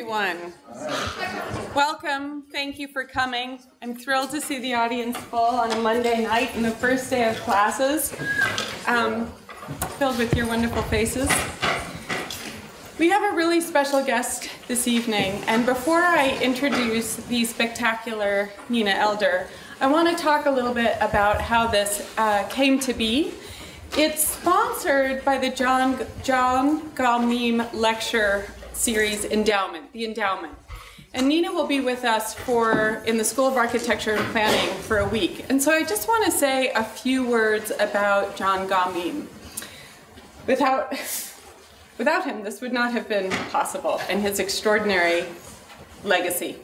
everyone. Welcome. Thank you for coming. I'm thrilled to see the audience full on a Monday night and the first day of classes, um, filled with your wonderful faces. We have a really special guest this evening, and before I introduce the spectacular Nina Elder, I want to talk a little bit about how this uh, came to be. It's sponsored by the John, John Gaw Meem Lecture series endowment, the endowment. And Nina will be with us for in the School of Architecture and Planning for a week. And so I just want to say a few words about John Gaw Meem. Without, without him, this would not have been possible and his extraordinary legacy.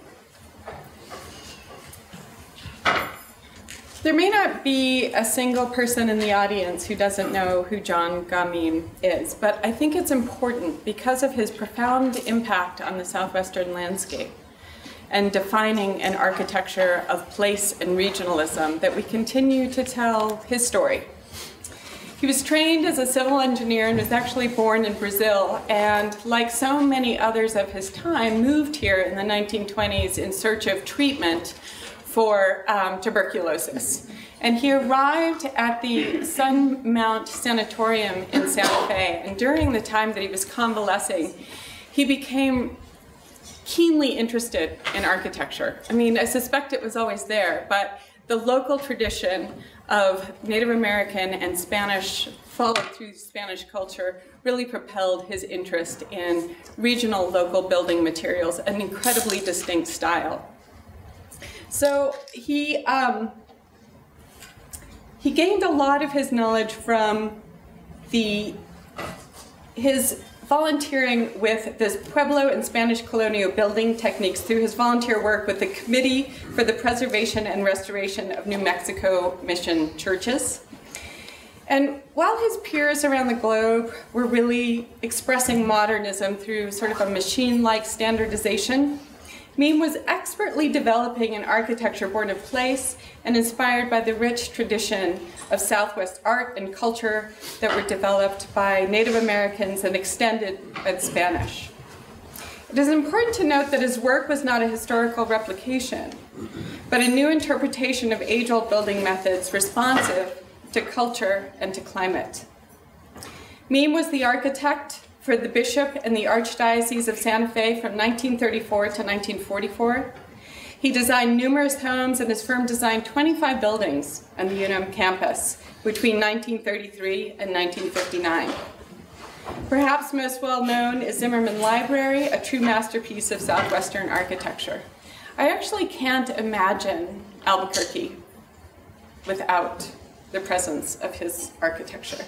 There may not be a single person in the audience who doesn't know who John Gaw Meem is, but I think it's important because of his profound impact on the Southwestern landscape and defining an architecture of place and regionalism that we continue to tell his story. He was trained as a civil engineer and was actually born in Brazil, and like so many others of his time, moved here in the 1920s in search of treatment for um, tuberculosis. And he arrived at the Sun Mount Sanatorium in Santa Fe. And during the time that he was convalescing, he became keenly interested in architecture. I mean, I suspect it was always there, but the local tradition of Native American and Spanish, followed through Spanish culture, really propelled his interest in regional local building materials, an incredibly distinct style. So he um, he gained a lot of his knowledge from the his volunteering with this Pueblo and Spanish colonial building techniques through his volunteer work with the Committee for the Preservation and Restoration of New Mexico Mission Churches. And while his peers around the globe were really expressing modernism through sort of a machine like standardization, Meem was expertly developing an architecture born of place and inspired by the rich tradition of Southwest art and culture that were developed by Native Americans and extended in Spanish. It is important to note that his work was not a historical replication, but a new interpretation of age-old building methods responsive to culture and to climate. Meem was the architect for the bishop and the Archdiocese of Santa Fe from 1934 to 1944. He designed numerous homes and his firm designed 25 buildings on the UNM campus between 1933 and 1959. Perhaps most well known is Zimmerman Library, a true masterpiece of Southwestern architecture. I actually can't imagine Albuquerque without the presence of his architecture.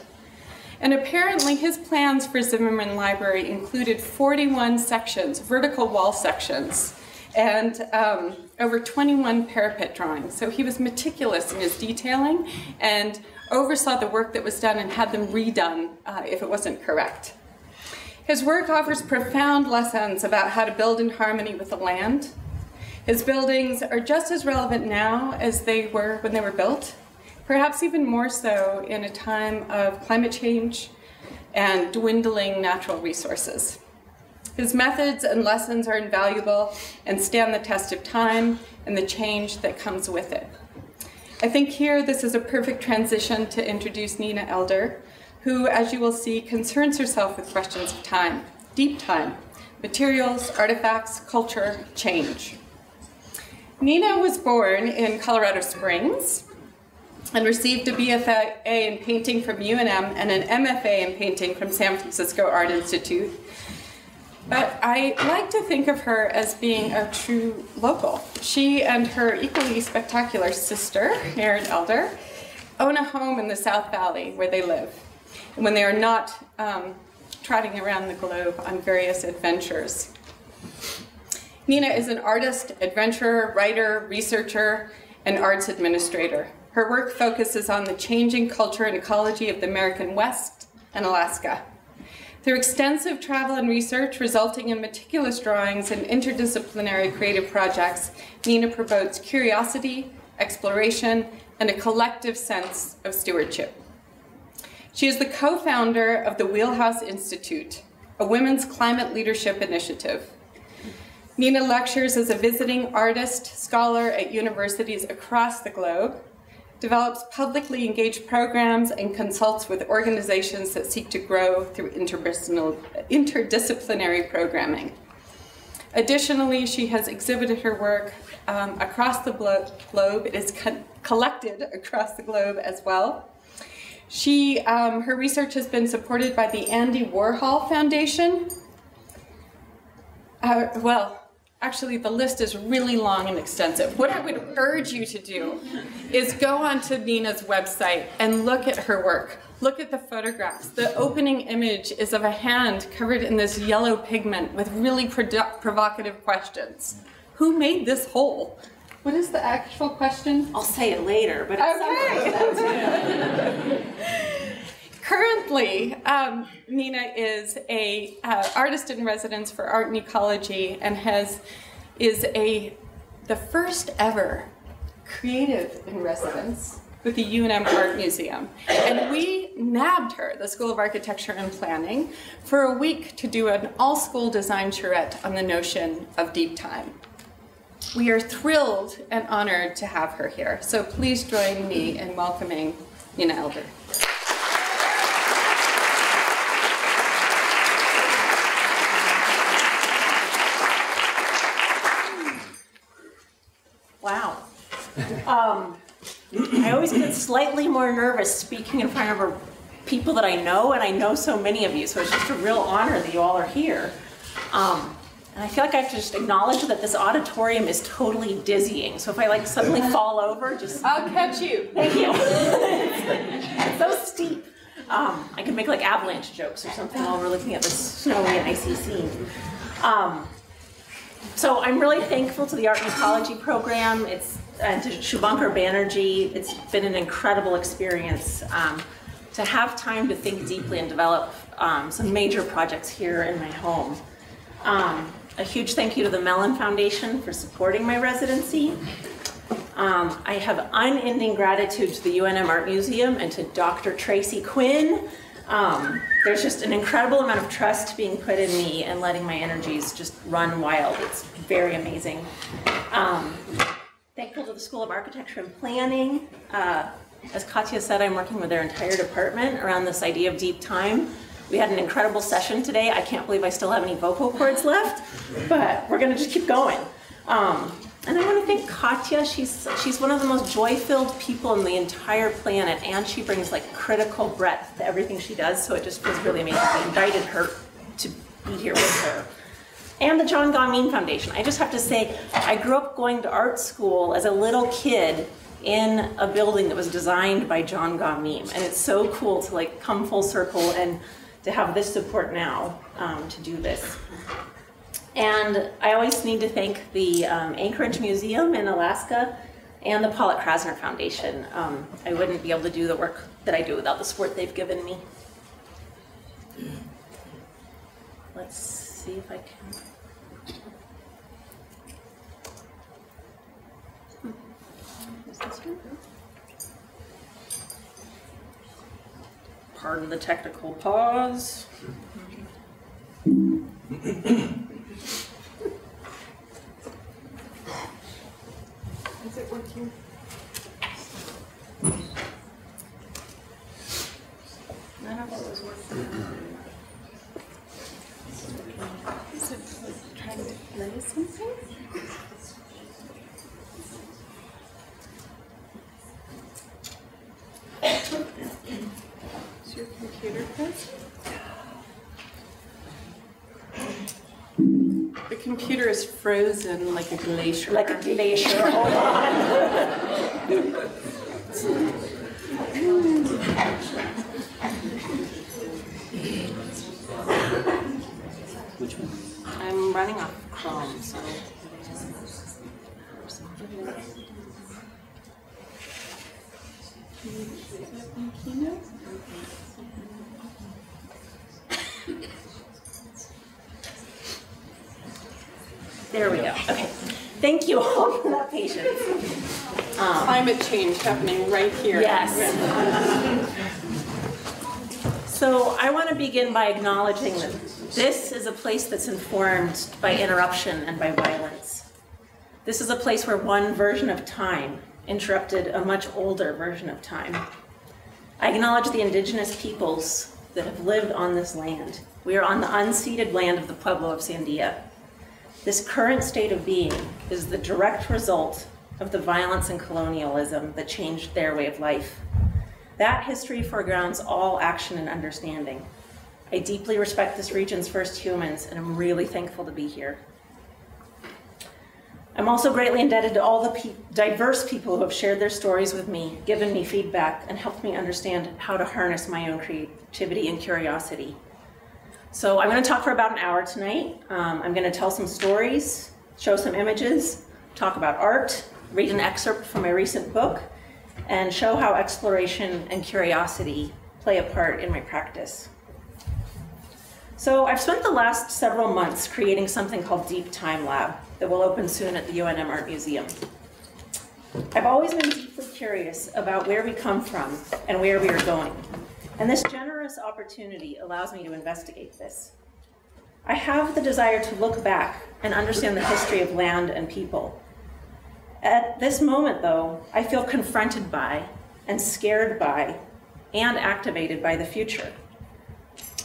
And apparently his plans for Zimmerman Library included 41 sections, vertical wall sections, and um, over 21 parapet drawings. So he was meticulous in his detailing and oversaw the work that was done and had them redone uh, if it wasn't correct. His work offers profound lessons about how to build in harmony with the land. His buildings are just as relevant now as they were when they were built perhaps even more so in a time of climate change and dwindling natural resources. His methods and lessons are invaluable and stand the test of time and the change that comes with it. I think here this is a perfect transition to introduce Nina Elder, who, as you will see, concerns herself with questions of time, deep time, materials, artifacts, culture, change. Nina was born in Colorado Springs and received a BFA in painting from UNM and an MFA in painting from San Francisco Art Institute. But I like to think of her as being a true local. She and her equally spectacular sister, Erin Elder, own a home in the South Valley where they live when they are not um, trotting around the globe on various adventures. Nina is an artist, adventurer, writer, researcher, and arts administrator. Her work focuses on the changing culture and ecology of the American West and Alaska. Through extensive travel and research resulting in meticulous drawings and interdisciplinary creative projects, Nina promotes curiosity, exploration, and a collective sense of stewardship. She is the co-founder of the Wheelhouse Institute, a women's climate leadership initiative. Nina lectures as a visiting artist, scholar at universities across the globe, develops publicly engaged programs, and consults with organizations that seek to grow through interdisciplinary programming. Additionally, she has exhibited her work um, across the globe. It is co collected across the globe as well. She, um, her research has been supported by the Andy Warhol Foundation. Uh, well, Actually, the list is really long and extensive. What I would urge you to do is go onto Nina's website and look at her work. Look at the photographs. The opening image is of a hand covered in this yellow pigment with really provocative questions. Who made this hole? What is the actual question? I'll say it later, but okay. Currently, um, Nina is a uh, artist in residence for art and ecology and has is a the first ever creative in residence with the UNM Art Museum. And we nabbed her, the School of Architecture and Planning, for a week to do an all-school design charrette on the notion of deep time. We are thrilled and honored to have her here. So please join me in welcoming Nina Elder. Um, I always get slightly more nervous speaking in front of people that I know, and I know so many of you, so it's just a real honor that you all are here. Um, and I feel like I have to just acknowledge that this auditorium is totally dizzying. So if I like suddenly fall over, just I'll catch you. Thank you. it's so steep. Um, I could make like avalanche jokes or something while we're looking at this snowy and icy scene. Um, so I'm really thankful to the Art and Ecology program. It's and to Subhankar Banerjee, it's been an incredible experience um, to have time to think deeply and develop um, some major projects here in my home. Um, a huge thank you to the Mellon Foundation for supporting my residency. Um, I have unending gratitude to the UNM Art Museum and to Dr. Tracy Quinn. Um, there's just an incredible amount of trust being put in me and letting my energies just run wild. It's very amazing. Thankful to the School of Architecture and Planning. Uh, as Katya said, I'm working with their entire department around this idea of deep time. We had an incredible session today. I can't believe I still have any vocal cords left, but we're gonna just keep going. Um, and I want to thank Katya. She's she's one of the most joy-filled people on the entire planet, and she brings like critical breadth to everything she does. So it just feels really amazing. I invited her to be here with her and the John Gaw Meem Foundation. I just have to say, I grew up going to art school as a little kid in a building that was designed by John Gaw Meem, and it's so cool to like come full circle and to have this support now um, to do this. And I always need to thank the um, Anchorage Museum in Alaska and the Pollock Krasner Foundation. Um, I wouldn't be able to do the work that I do without the support they've given me. Let's see if I can. Hmm. Pardon the technical pause. Is it working? I don't know it was working. Is it trying to play something? computer The computer is frozen like a glacier. Like a glacier. Oh, Hold on. Which one? I'm running off Chrome, so. There we go. Okay. Thank you all for that patience. Um, Climate change happening right here. Yes. so I want to begin by acknowledging that This is a place that's informed by interruption and by violence. This is a place where one version of time interrupted a much older version of time. I acknowledge the indigenous peoples that have lived on this land. We are on the unceded land of the Pueblo of Sandia. This current state of being is the direct result of the violence and colonialism that changed their way of life. That history foregrounds all action and understanding. I deeply respect this region's first humans, and I'm really thankful to be here. I'm also greatly indebted to all the pe diverse people who have shared their stories with me, given me feedback, and helped me understand how to harness my own creativity and curiosity. So I'm going to talk for about an hour tonight. Um, I'm going to tell some stories, show some images, talk about art, read an excerpt from my recent book, and show how exploration and curiosity play a part in my practice. So I've spent the last several months creating something called Deep Time Lab that will open soon at the UNM Art Museum. I've always been deeply curious about where we come from and where we are going, and this generous opportunity allows me to investigate this. I have the desire to look back and understand the history of land and people, at this moment, though, I feel confronted by and scared by and activated by the future.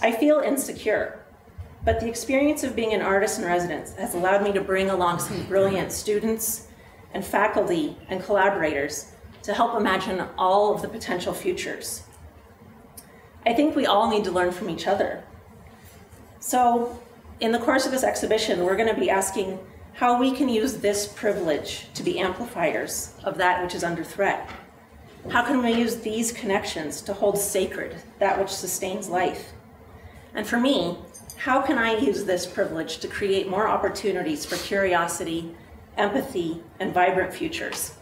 I feel insecure, but the experience of being an artist in residence has allowed me to bring along some brilliant students and faculty and collaborators to help imagine all of the potential futures. I think we all need to learn from each other. So, in the course of this exhibition, we're going to be asking how we can use this privilege to be amplifiers of that which is under threat. How can we use these connections to hold sacred that which sustains life? And for me, how can I use this privilege to create more opportunities for curiosity, empathy, and vibrant futures?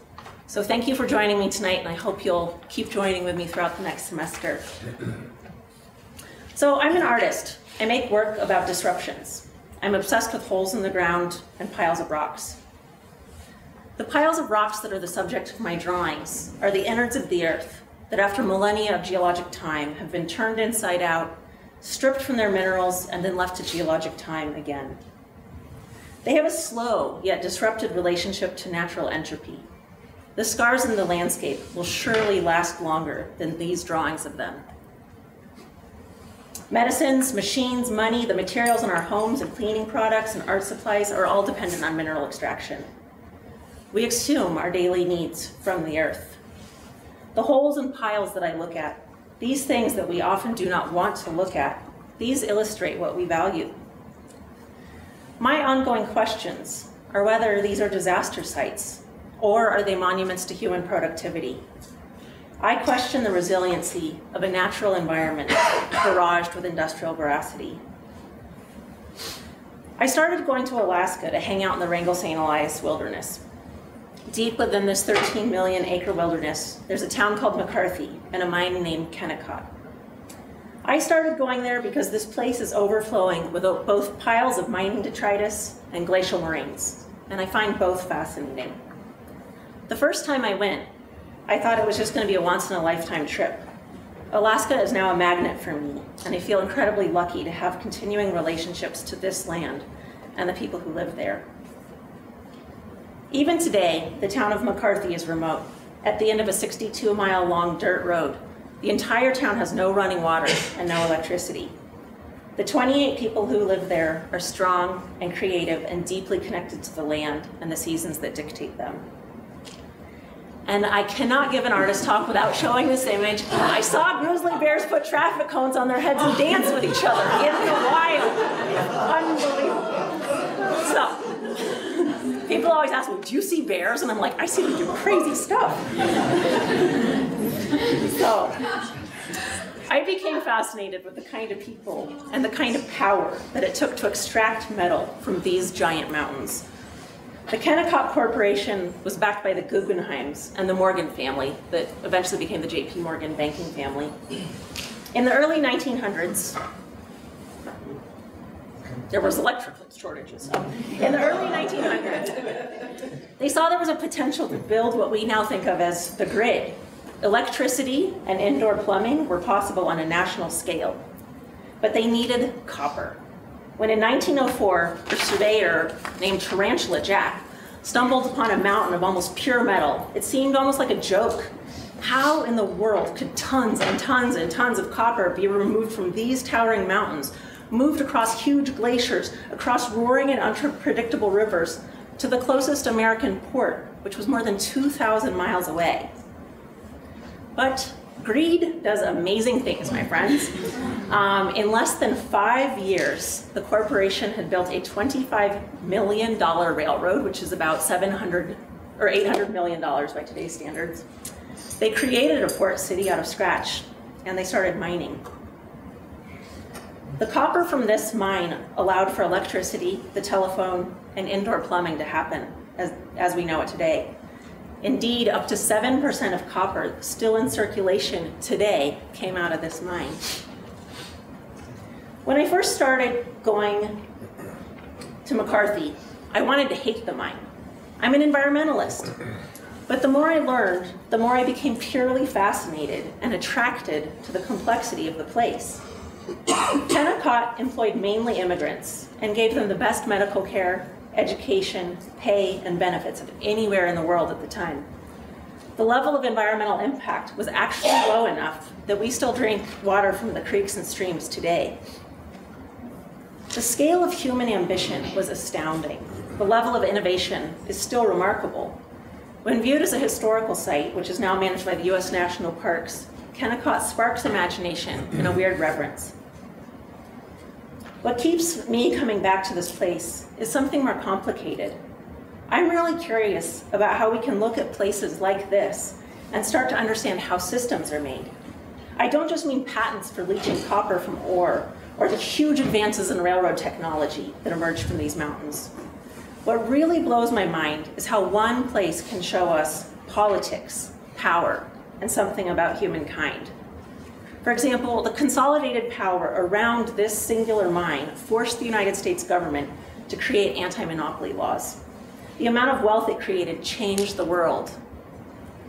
So thank you for joining me tonight, and I hope you'll keep joining with me throughout the next semester. So I'm an artist. I make work about disruptions. I'm obsessed with holes in the ground and piles of rocks. The piles of rocks that are the subject of my drawings are the innards of the earth that after millennia of geologic time have been turned inside out, stripped from their minerals, and then left to geologic time again. They have a slow yet disrupted relationship to natural entropy. The scars in the landscape will surely last longer than these drawings of them. Medicines, machines, money, the materials in our homes and cleaning products and art supplies are all dependent on mineral extraction. We assume our daily needs from the earth. The holes and piles that I look at, these things that we often do not want to look at, these illustrate what we value. My ongoing questions are whether these are disaster sites or are they monuments to human productivity? I question the resiliency of a natural environment barraged with industrial veracity. I started going to Alaska to hang out in the Wrangell St. Elias wilderness. Deep within this 13 million acre wilderness, there's a town called McCarthy and a mine named Kennecott. I started going there because this place is overflowing with both piles of mining detritus and glacial moraines, and I find both fascinating. The first time I went, I thought it was just going to be a once in a lifetime trip. Alaska is now a magnet for me, and I feel incredibly lucky to have continuing relationships to this land and the people who live there. Even today, the town of McCarthy is remote. At the end of a 62 mile long dirt road, the entire town has no running water and no electricity. The 28 people who live there are strong and creative and deeply connected to the land and the seasons that dictate them. And I cannot give an artist talk without showing this image. I saw grizzly bears put traffic cones on their heads and dance with each other in the wild. Unbelievable. So, people always ask me, do you see bears? And I'm like, I see them do crazy stuff. so, I became fascinated with the kind of people and the kind of power that it took to extract metal from these giant mountains. The Kennecott Corporation was backed by the Guggenheims and the Morgan family that eventually became the JP Morgan banking family. In the early 1900s, there was electrical shortages. In the early 1900s, they saw there was a potential to build what we now think of as the grid. Electricity and indoor plumbing were possible on a national scale, but they needed copper. When in 1904, a surveyor named Tarantula Jack stumbled upon a mountain of almost pure metal. It seemed almost like a joke. How in the world could tons and tons and tons of copper be removed from these towering mountains, moved across huge glaciers, across roaring and unpredictable rivers, to the closest American port, which was more than 2,000 miles away? But greed does amazing things, my friends. Um, in less than five years, the corporation had built a $25 million railroad, which is about 700 or 800 million dollars by today's standards. They created a port city out of scratch, and they started mining. The copper from this mine allowed for electricity, the telephone, and indoor plumbing to happen as, as we know it today. Indeed, up to 7% of copper still in circulation today came out of this mine. When I first started going to McCarthy, I wanted to hate the mine. I'm an environmentalist. But the more I learned, the more I became purely fascinated and attracted to the complexity of the place. Kennecott employed mainly immigrants and gave them the best medical care, education, pay, and benefits of anywhere in the world at the time. The level of environmental impact was actually low enough that we still drink water from the creeks and streams today. The scale of human ambition was astounding. The level of innovation is still remarkable. When viewed as a historical site, which is now managed by the US National Parks, Kennecott sparks imagination and a weird reverence. What keeps me coming back to this place is something more complicated. I'm really curious about how we can look at places like this and start to understand how systems are made. I don't just mean patents for leaching copper from ore or the huge advances in railroad technology that emerged from these mountains. What really blows my mind is how one place can show us politics, power, and something about humankind. For example, the consolidated power around this singular mine forced the United States government to create anti-monopoly laws. The amount of wealth it created changed the world.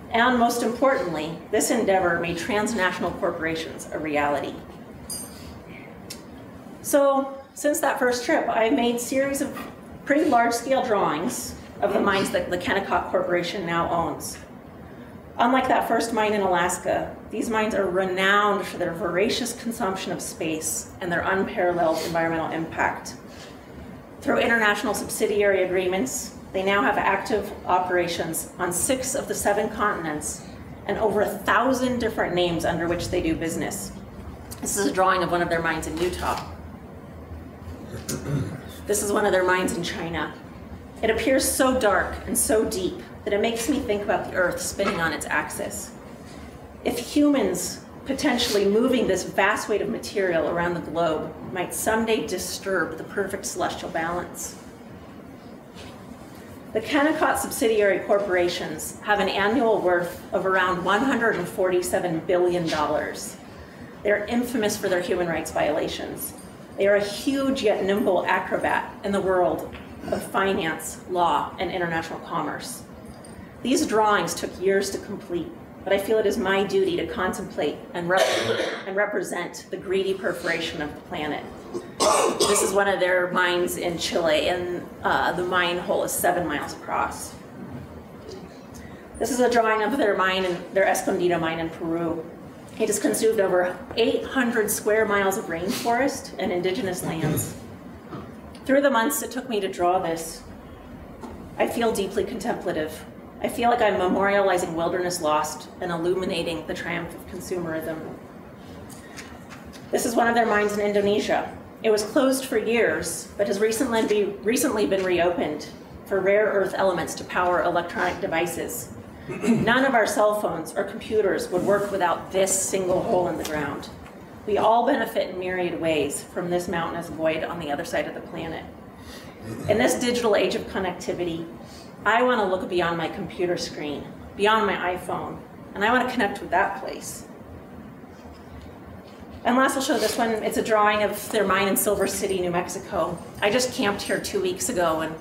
And most importantly, this endeavor made transnational corporations a reality. So since that first trip, I've made series of pretty large-scale drawings of the mines that the Kennecott Corporation now owns. Unlike that first mine in Alaska, these mines are renowned for their voracious consumption of space and their unparalleled environmental impact. Through international subsidiary agreements, they now have active operations on six of the seven continents and over a thousand different names under which they do business. This is a drawing of one of their mines in Utah. This is one of their mines in China. It appears so dark and so deep that it makes me think about the Earth spinning on its axis. If humans potentially moving this vast weight of material around the globe might someday disturb the perfect celestial balance. The Kennecott subsidiary corporations have an annual worth of around $147 billion. They're infamous for their human rights violations. They are a huge yet nimble acrobat in the world of finance, law, and international commerce. These drawings took years to complete, but I feel it is my duty to contemplate and, rep and represent the greedy perforation of the planet. This is one of their mines in Chile, and uh, the mine hole is seven miles across. This is a drawing of their mine, in, their Escondido mine in Peru. It has consumed over 800 square miles of rainforest and indigenous lands. Through the months it took me to draw this, I feel deeply contemplative. I feel like I'm memorializing wilderness lost and illuminating the triumph of consumerism. This is one of their mines in Indonesia. It was closed for years, but has recently, recently been reopened for rare earth elements to power electronic devices. None of our cell phones or computers would work without this single hole in the ground. We all benefit in myriad ways from this mountainous void on the other side of the planet. In this digital age of connectivity, I want to look beyond my computer screen, beyond my iPhone, and I want to connect with that place. And last, I'll show this one. It's a drawing of their mine in Silver City, New Mexico. I just camped here two weeks ago, and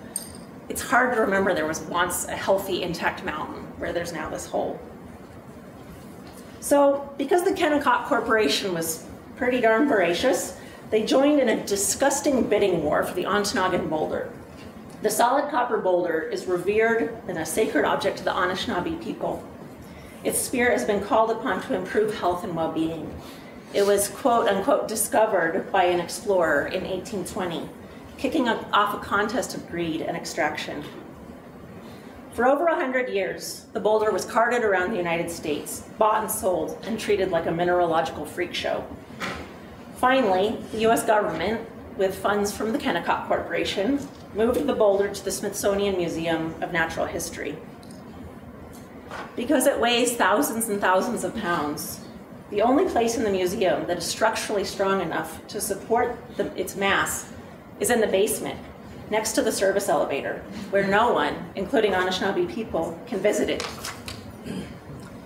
it's hard to remember there was once a healthy, intact mountain where there's now this hole. So, because the Kennecott Corporation was pretty darn voracious, They joined in a disgusting bidding war for the Ontonagon boulder. The solid copper boulder is revered and a sacred object to the Anishinaabe people. Its spirit has been called upon to improve health and well being. It was, quote unquote, discovered by an explorer in 1820, kicking off a contest of greed and extraction. For over 100 years, the boulder was carted around the United States, bought and sold, and treated like a mineralogical freak show. Finally, the US government, with funds from the Kennecott Corporation, moved the boulder to the Smithsonian Museum of Natural History. Because it weighs thousands and thousands of pounds, the only place in the museum that is structurally strong enough to support the, its mass is in the basement, next to the service elevator, where no one, including Anishinaabe people, can visit it.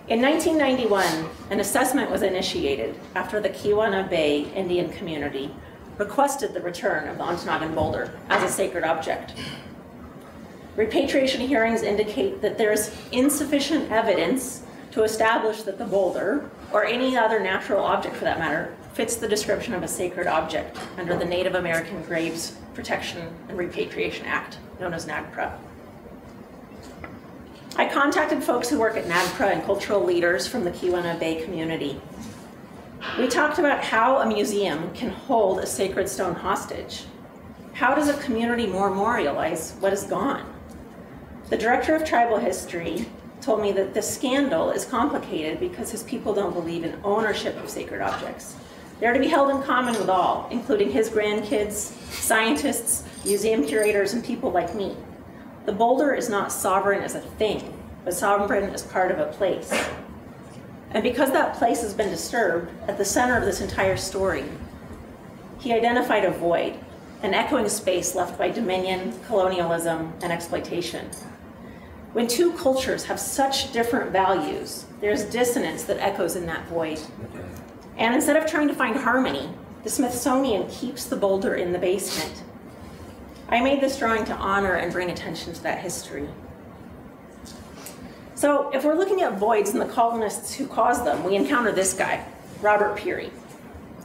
In 1991, an assessment was initiated after the Keweenaw Bay Indian community requested the return of the Ontonagon boulder as a sacred object. Repatriation hearings indicate that there is insufficient evidence to establish that the boulder, or any other natural object for that matter, fits the description of a sacred object under the Native American Graves Protection and Repatriation Act, known as NAGPRA. I contacted folks who work at NAGPRA and cultural leaders from the Keweenaw Bay community. We talked about how a museum can hold a sacred stone hostage. How does a community memorialize what is gone? The director of tribal history told me that the scandal is complicated because his people don't believe in ownership of sacred objects. They're to be held in common with all, including his grandkids, scientists, museum curators, and people like me. The boulder is not sovereign as a thing, but sovereign as part of a place. And because that place has been disturbed, at the center of this entire story, he identified a void, an echoing space left by dominion, colonialism, and exploitation. When two cultures have such different values, there's dissonance that echoes in that void. And instead of trying to find harmony, the Smithsonian keeps the boulder in the basement I made this drawing to honor and bring attention to that history. So if we're looking at voids and the colonists who caused them, we encounter this guy, Robert Peary.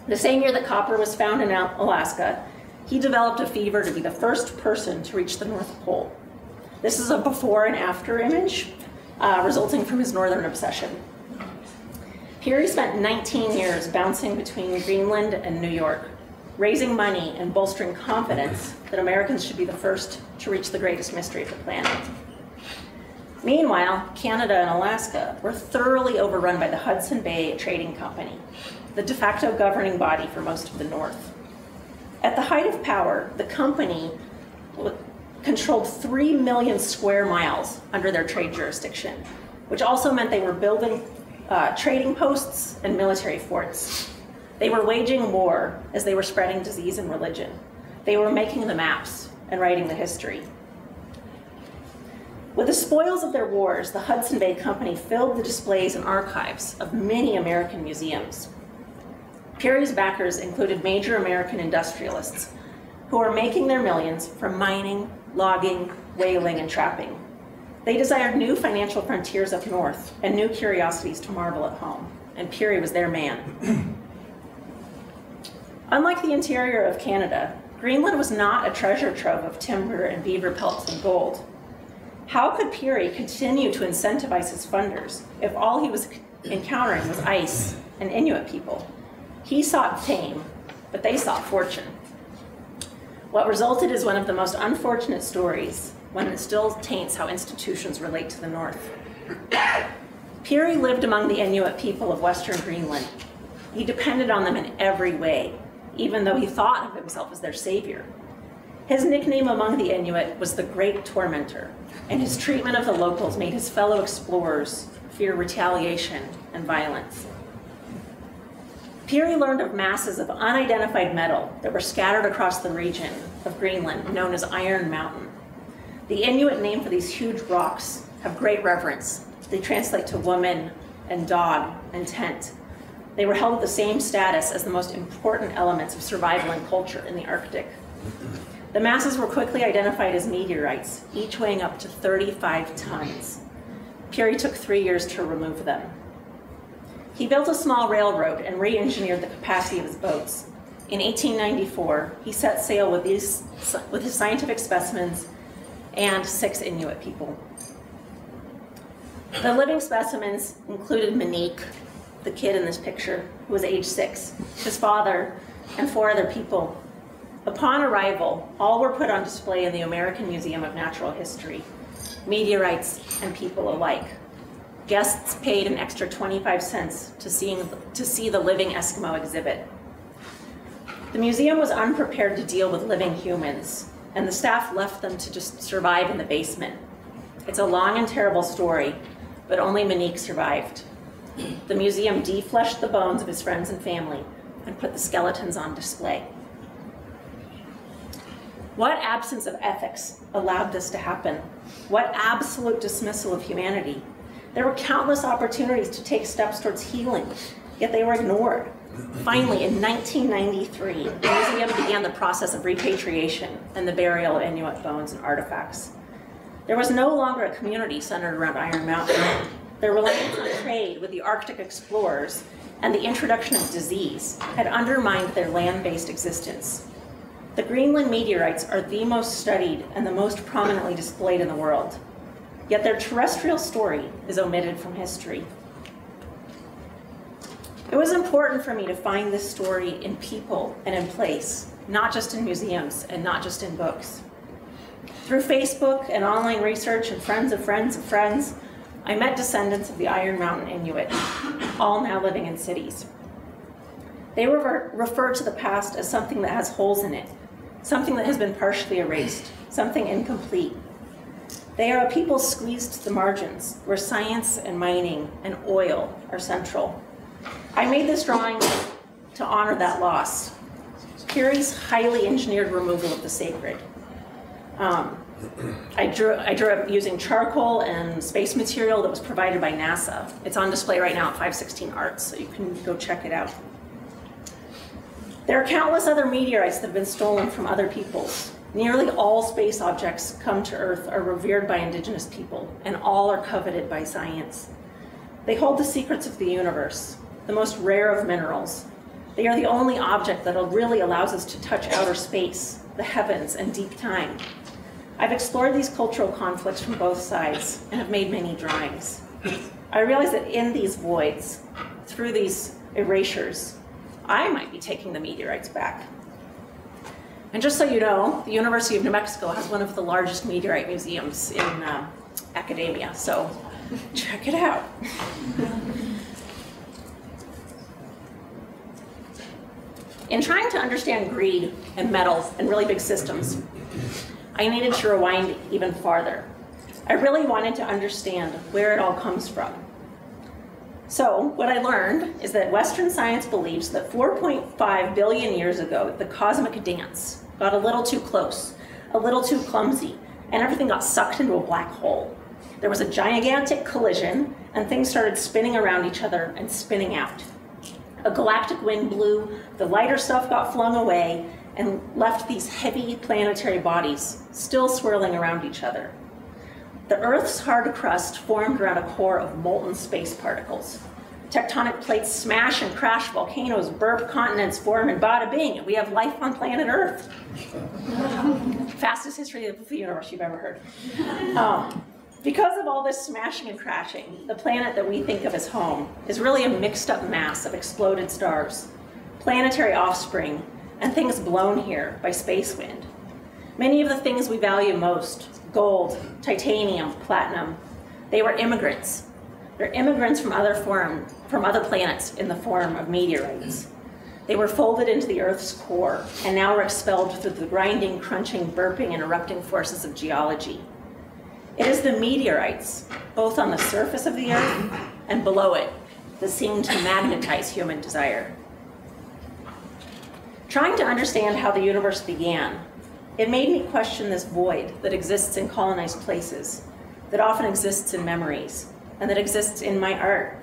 The same year that copper was found in Alaska, he developed a fever to be the first person to reach the North Pole. This is a before and after image uh, resulting from his northern obsession. Peary spent 19 years bouncing between Greenland and New York raising money and bolstering confidence that Americans should be the first to reach the greatest mystery of the planet. Meanwhile, Canada and Alaska were thoroughly overrun by the Hudson Bay Trading Company, the de facto governing body for most of the North. At the height of power, the company controlled 3 million square miles under their trade jurisdiction, which also meant they were building uh, trading posts and military forts. They were waging war as they were spreading disease and religion. They were making the maps and writing the history. With the spoils of their wars, the Hudson Bay Company filled the displays and archives of many American museums. Peary's backers included major American industrialists who were making their millions from mining, logging, whaling, and trapping. They desired new financial frontiers up north and new curiosities to marvel at home, and Peary was their man. Unlike the interior of Canada, Greenland was not a treasure trove of timber and beaver pelts and gold. How could Peary continue to incentivize his funders if all he was encountering was ice and Inuit people? He sought fame, but they sought fortune. What resulted is one of the most unfortunate stories, one that still taints how institutions relate to the North. Peary lived among the Inuit people of Western Greenland. He depended on them in every way, even though he thought of himself as their savior. His nickname among the Inuit was the Great Tormentor, and his treatment of the locals made his fellow explorers fear retaliation and violence. Peary learned of masses of unidentified metal that were scattered across the region of Greenland known as Iron Mountain. The Inuit name for these huge rocks have great reverence. They translate to woman and dog and tent, they were held with the same status as the most important elements of survival and culture in the Arctic. The masses were quickly identified as meteorites, each weighing up to 35 tons. Peary took three years to remove them. He built a small railroad and re engineered the capacity of his boats. in 1894, he set sail with, these, with his scientific specimens and six Inuit people. The living specimens included Minik, the kid in this picture, who was age six, his father, and four other people. Upon arrival, all were put on display in the American Museum of Natural History, meteorites and people alike. Guests paid an extra 25 cents to, seeing, to see the living Eskimo exhibit. The museum was unprepared to deal with living humans, and the staff left them to just survive in the basement. It's a long and terrible story, but only Minik survived. The museum defleshed the bones of his friends and family and put the skeletons on display. What absence of ethics allowed this to happen? What absolute dismissal of humanity? There were countless opportunities to take steps towards healing, yet they were ignored. Finally, in 1993, the museum began the process of repatriation and the burial of Inuit bones and artifacts. There was no longer a community centered around Iron Mountain. Their reliance on trade with the Arctic explorers and the introduction of disease had undermined their land-based existence. The Greenland meteorites are the most studied and the most prominently displayed in the world. Yet their terrestrial story is omitted from history. It was important for me to find this story in people and in place, not just in museums and not just in books. Through Facebook and online research and friends of friends of friends, I met descendants of the Iron Mountain Inuit, all now living in cities. They refer, refer to the past as something that has holes in it, something that has been partially erased, something incomplete. They are a people squeezed to the margins, where science and mining and oil are central. I made this drawing to honor that loss. Peary's highly engineered removal of the sacred. Um, I drew, I drew it using charcoal and space material that was provided by NASA. It's on display right now at 516 Arts, so you can go check it out. There are countless other meteorites that have been stolen from other peoples. Nearly all space objects come to Earth are revered by indigenous people, and all are coveted by science. They hold the secrets of the universe, the most rare of minerals. They are the only object that really allows us to touch outer space, the heavens, and deep time. I've explored these cultural conflicts from both sides and have made many drawings. I realize that in these voids, through these erasures, I might be taking the meteorites back. And just so you know, the University of New Mexico has one of the largest meteorite museums in uh, academia, so check it out. In trying to understand greed and metals and really big systems, I needed to rewind even farther. I really wanted to understand where it all comes from. So, what I learned is that Western science believes that 4.5 billion years ago, the cosmic dance got a little too close, a little too clumsy, and everything got sucked into a black hole. There was a gigantic collision, and things started spinning around each other and spinning out a galactic wind blew, the lighter stuff got flung away, and left these heavy planetary bodies still swirling around each other. The Earth's hard crust formed around a core of molten space particles. Tectonic plates smash and crash, volcanoes burp, continents form, and bada bing, we have life on planet Earth. Fastest history of the universe you've ever heard. Um, because of all this smashing and crashing, the planet that we think of as home is really a mixed up mass of exploded stars, planetary offspring, and things blown here by space wind. Many of the things we value most, gold, titanium, platinum, they were immigrants. They're immigrants from other form, from other planets in the form of meteorites. They were folded into the Earth's core and now are expelled through the grinding, crunching, burping, and erupting forces of geology. It is the meteorites, both on the surface of the Earth and below it, that seem to magnetize human desire. Trying to understand how the universe began, it made me question this void that exists in colonized places, that often exists in memories, and that exists in my art.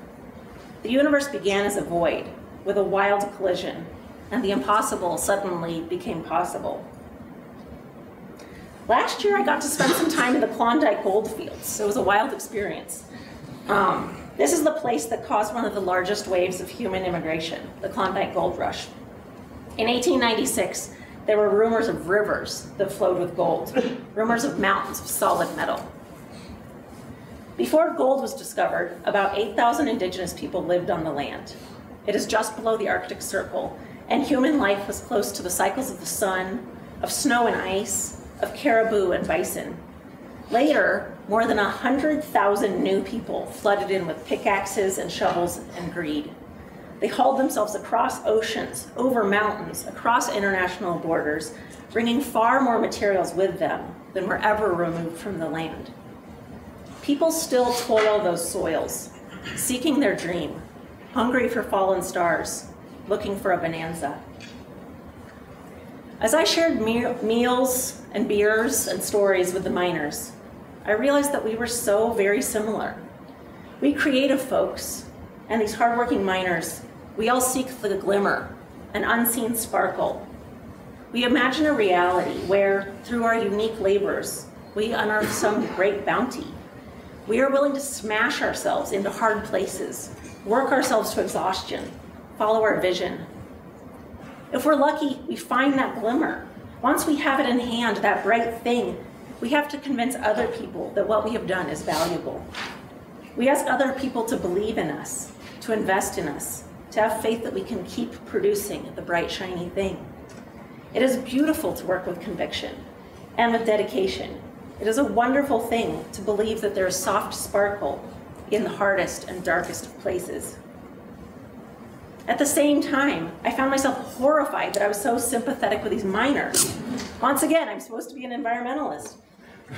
The universe began as a void, with a wild collision, and the impossible suddenly became possible. Last year, I got to spend some time in the Klondike goldfields. It was a wild experience. Um, this is the place that caused one of the largest waves of human immigration, the Klondike Gold Rush. In 1896, there were rumors of rivers that flowed with gold, rumors of mountains of solid metal. Before gold was discovered, about 8,000 indigenous people lived on the land. It is just below the Arctic Circle, and human life was close to the cycles of the sun, of snow and ice, of caribou and bison. Later, more than 100,000 new people flooded in with pickaxes and shovels and greed. They hauled themselves across oceans, over mountains, across international borders, bringing far more materials with them than were ever removed from the land. People still toil those soils, seeking their dream, hungry for fallen stars, looking for a bonanza. As I shared me meals and beers and stories with the miners, I realized that we were so very similar. We creative folks and these hardworking miners, we all seek the glimmer, an unseen sparkle. We imagine a reality where, through our unique labors, we unearth some great bounty. We are willing to smash ourselves into hard places, work ourselves to exhaustion, follow our vision. If we're lucky, we find that glimmer. Once we have it in hand, that bright thing, we have to convince other people that what we have done is valuable. We ask other people to believe in us, to invest in us, to have faith that we can keep producing the bright, shiny thing. It is beautiful to work with conviction and with dedication. It is a wonderful thing to believe that there is soft sparkle in the hardest and darkest of places. At the same time, I found myself horrified that I was so sympathetic with these miners. Once again, I'm supposed to be an environmentalist.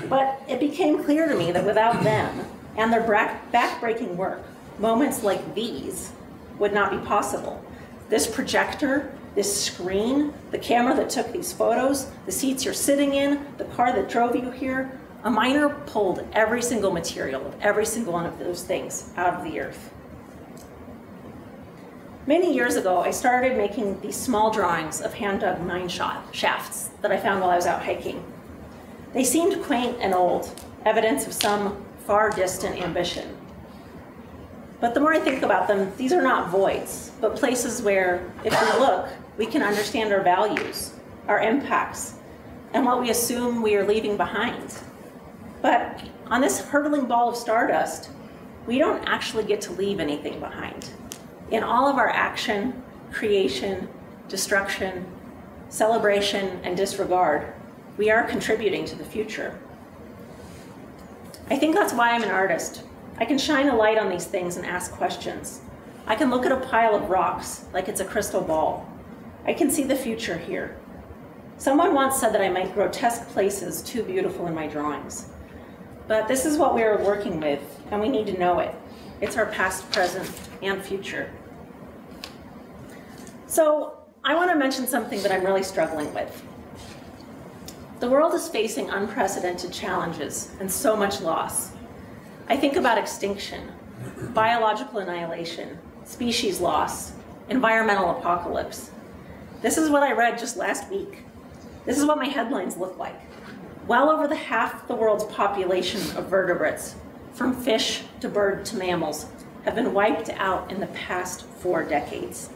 But it became clear to me that without them and their backbreaking work, moments like these would not be possible. This projector, this screen, the camera that took these photos, the seats you're sitting in, the car that drove you here, a miner pulled every single material of every single one of those things out of the earth. Many years ago, I started making these small drawings of hand-dug mine shafts that I found while I was out hiking. They seemed quaint and old, evidence of some far distant ambition. But the more I think about them, these are not voids, but places where, if we look, we can understand our values, our impacts, and what we assume we are leaving behind. But on this hurtling ball of stardust, we don't actually get to leave anything behind. In all of our action, creation, destruction, celebration, and disregard, we are contributing to the future. I think that's why I'm an artist. I can shine a light on these things and ask questions. I can look at a pile of rocks like it's a crystal ball. I can see the future here. Someone once said that I make grotesque places too beautiful in my drawings. But this is what we are working with, and we need to know it. It's our past, present, and future. So I want to mention something that I'm really struggling with. The world is facing unprecedented challenges and so much loss. I think about extinction, biological annihilation, species loss, environmental apocalypse. This is what I read just last week. This is what my headlines look like. Well over the half the world's population of vertebrates, from fish to bird to mammals, have been wiped out in the past four decades.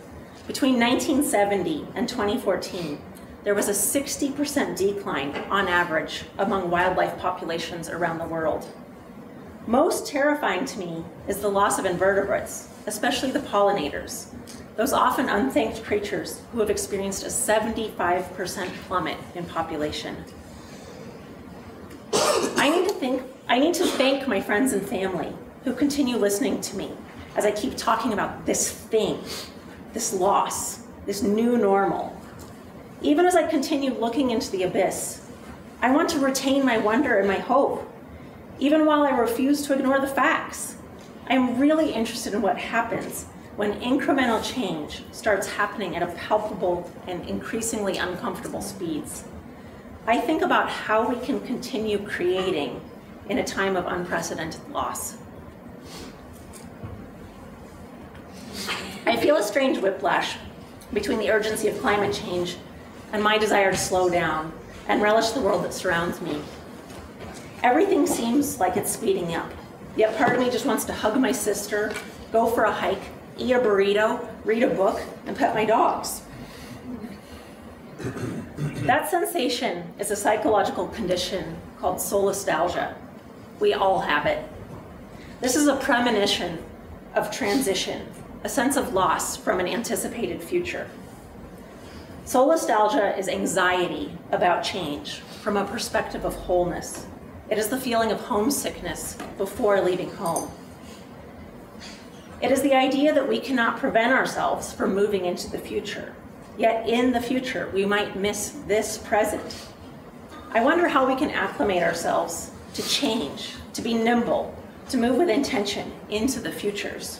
Between 1970 and 2014, there was a 60% decline on average among wildlife populations around the world. Most terrifying to me is the loss of invertebrates, especially the pollinators, those often unthanked creatures who have experienced a 75% plummet in population. I need to think I need to thank my friends and family who continue listening to me as I keep talking about this thing, this loss, this new normal, even as I continue looking into the abyss, I want to retain my wonder and my hope, even while I refuse to ignore the facts. I am really interested in what happens when incremental change starts happening at a palpable and increasingly uncomfortable speeds. I think about how we can continue creating in a time of unprecedented loss. I feel a strange whiplash between the urgency of climate change and my desire to slow down and relish the world that surrounds me. Everything seems like it's speeding up, yet part of me just wants to hug my sister, go for a hike, eat a burrito, read a book, and pet my dogs. That sensation is a psychological condition called solastalgia. We all have it. This is a premonition of transition, a sense of loss from an anticipated future. Solastalgia is anxiety about change from a perspective of wholeness. It is the feeling of homesickness before leaving home. It is the idea that we cannot prevent ourselves from moving into the future. Yet in the future, we might miss this present. I wonder how we can acclimate ourselves to change, to be nimble, to move with intention into the futures.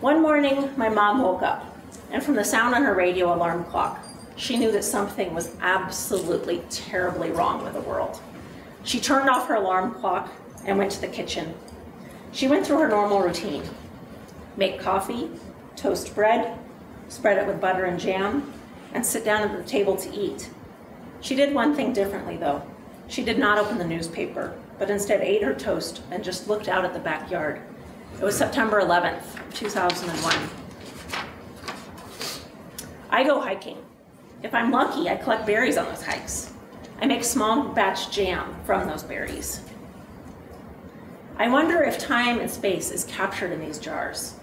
One morning, my mom woke up, and from the sound on her radio alarm clock, she knew that something was absolutely terribly wrong with the world. She turned off her alarm clock and went to the kitchen. She went through her normal routine make coffee, toast bread, spread it with butter and jam, and sit down at the table to eat. She did one thing differently, though. She did not open the newspaper, but instead ate her toast and just looked out at the backyard. It was September 11th, 2001. I go hiking. If I'm lucky, I collect berries on those hikes. I make small batch jam from those berries. I wonder if time and space is captured in these jars.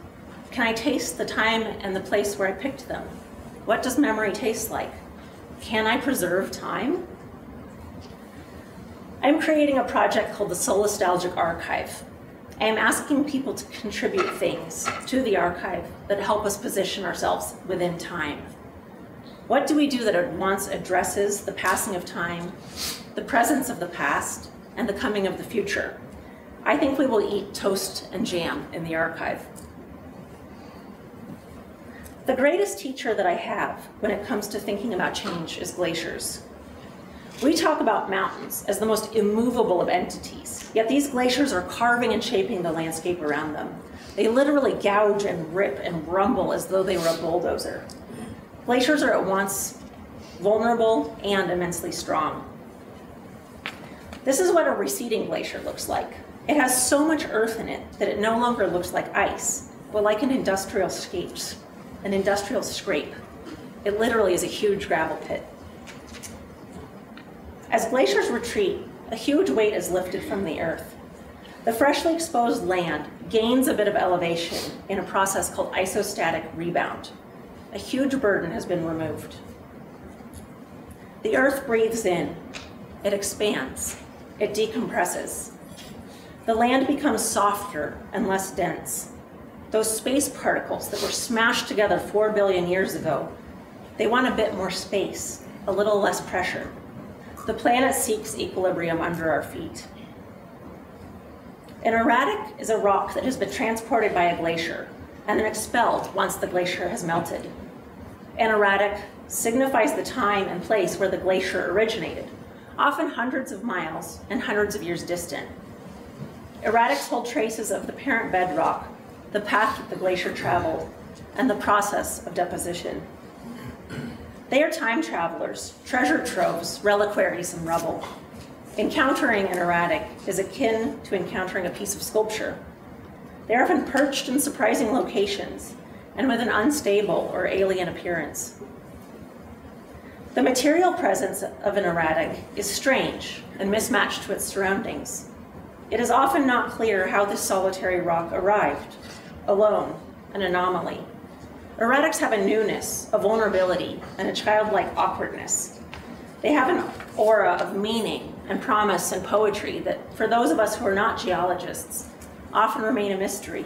Can I taste the time and the place where I picked them? What does memory taste like? Can I preserve time? I'm creating a project called the Solastalgic Archive. I am asking people to contribute things to the archive that help us position ourselves within time. What do we do that at once addresses the passing of time, the presence of the past, and the coming of the future? I think we will eat toast and jam in the archive. The greatest teacher that I have when it comes to thinking about change is glaciers. We talk about mountains as the most immovable of entities, yet these glaciers are carving and shaping the landscape around them. They literally gouge and rip and rumble as though they were a bulldozer. Glaciers are at once vulnerable and immensely strong. This is what a receding glacier looks like. It has so much earth in it that it no longer looks like ice, but like an industrial scrape. An industrial scrape. It literally is a huge gravel pit. As glaciers retreat, a huge weight is lifted from the earth. The freshly exposed land gains a bit of elevation in a process called isostatic rebound a huge burden has been removed. The earth breathes in, it expands, it decompresses. The land becomes softer and less dense. Those space particles that were smashed together four billion years ago, they want a bit more space, a little less pressure. The planet seeks equilibrium under our feet. An erratic is a rock that has been transported by a glacier and then expelled once the glacier has melted and erratic signifies the time and place where the glacier originated, often hundreds of miles and hundreds of years distant. Erratics hold traces of the parent bedrock, the path that the glacier traveled, and the process of deposition. They are time travelers, treasure troves, reliquaries, and rubble. Encountering an erratic is akin to encountering a piece of sculpture. They are often perched in surprising locations, and with an unstable or alien appearance. The material presence of an erratic is strange and mismatched to its surroundings. It is often not clear how this solitary rock arrived, alone, an anomaly. Erratics have a newness, a vulnerability, and a childlike awkwardness. They have an aura of meaning and promise and poetry that, for those of us who are not geologists, often remain a mystery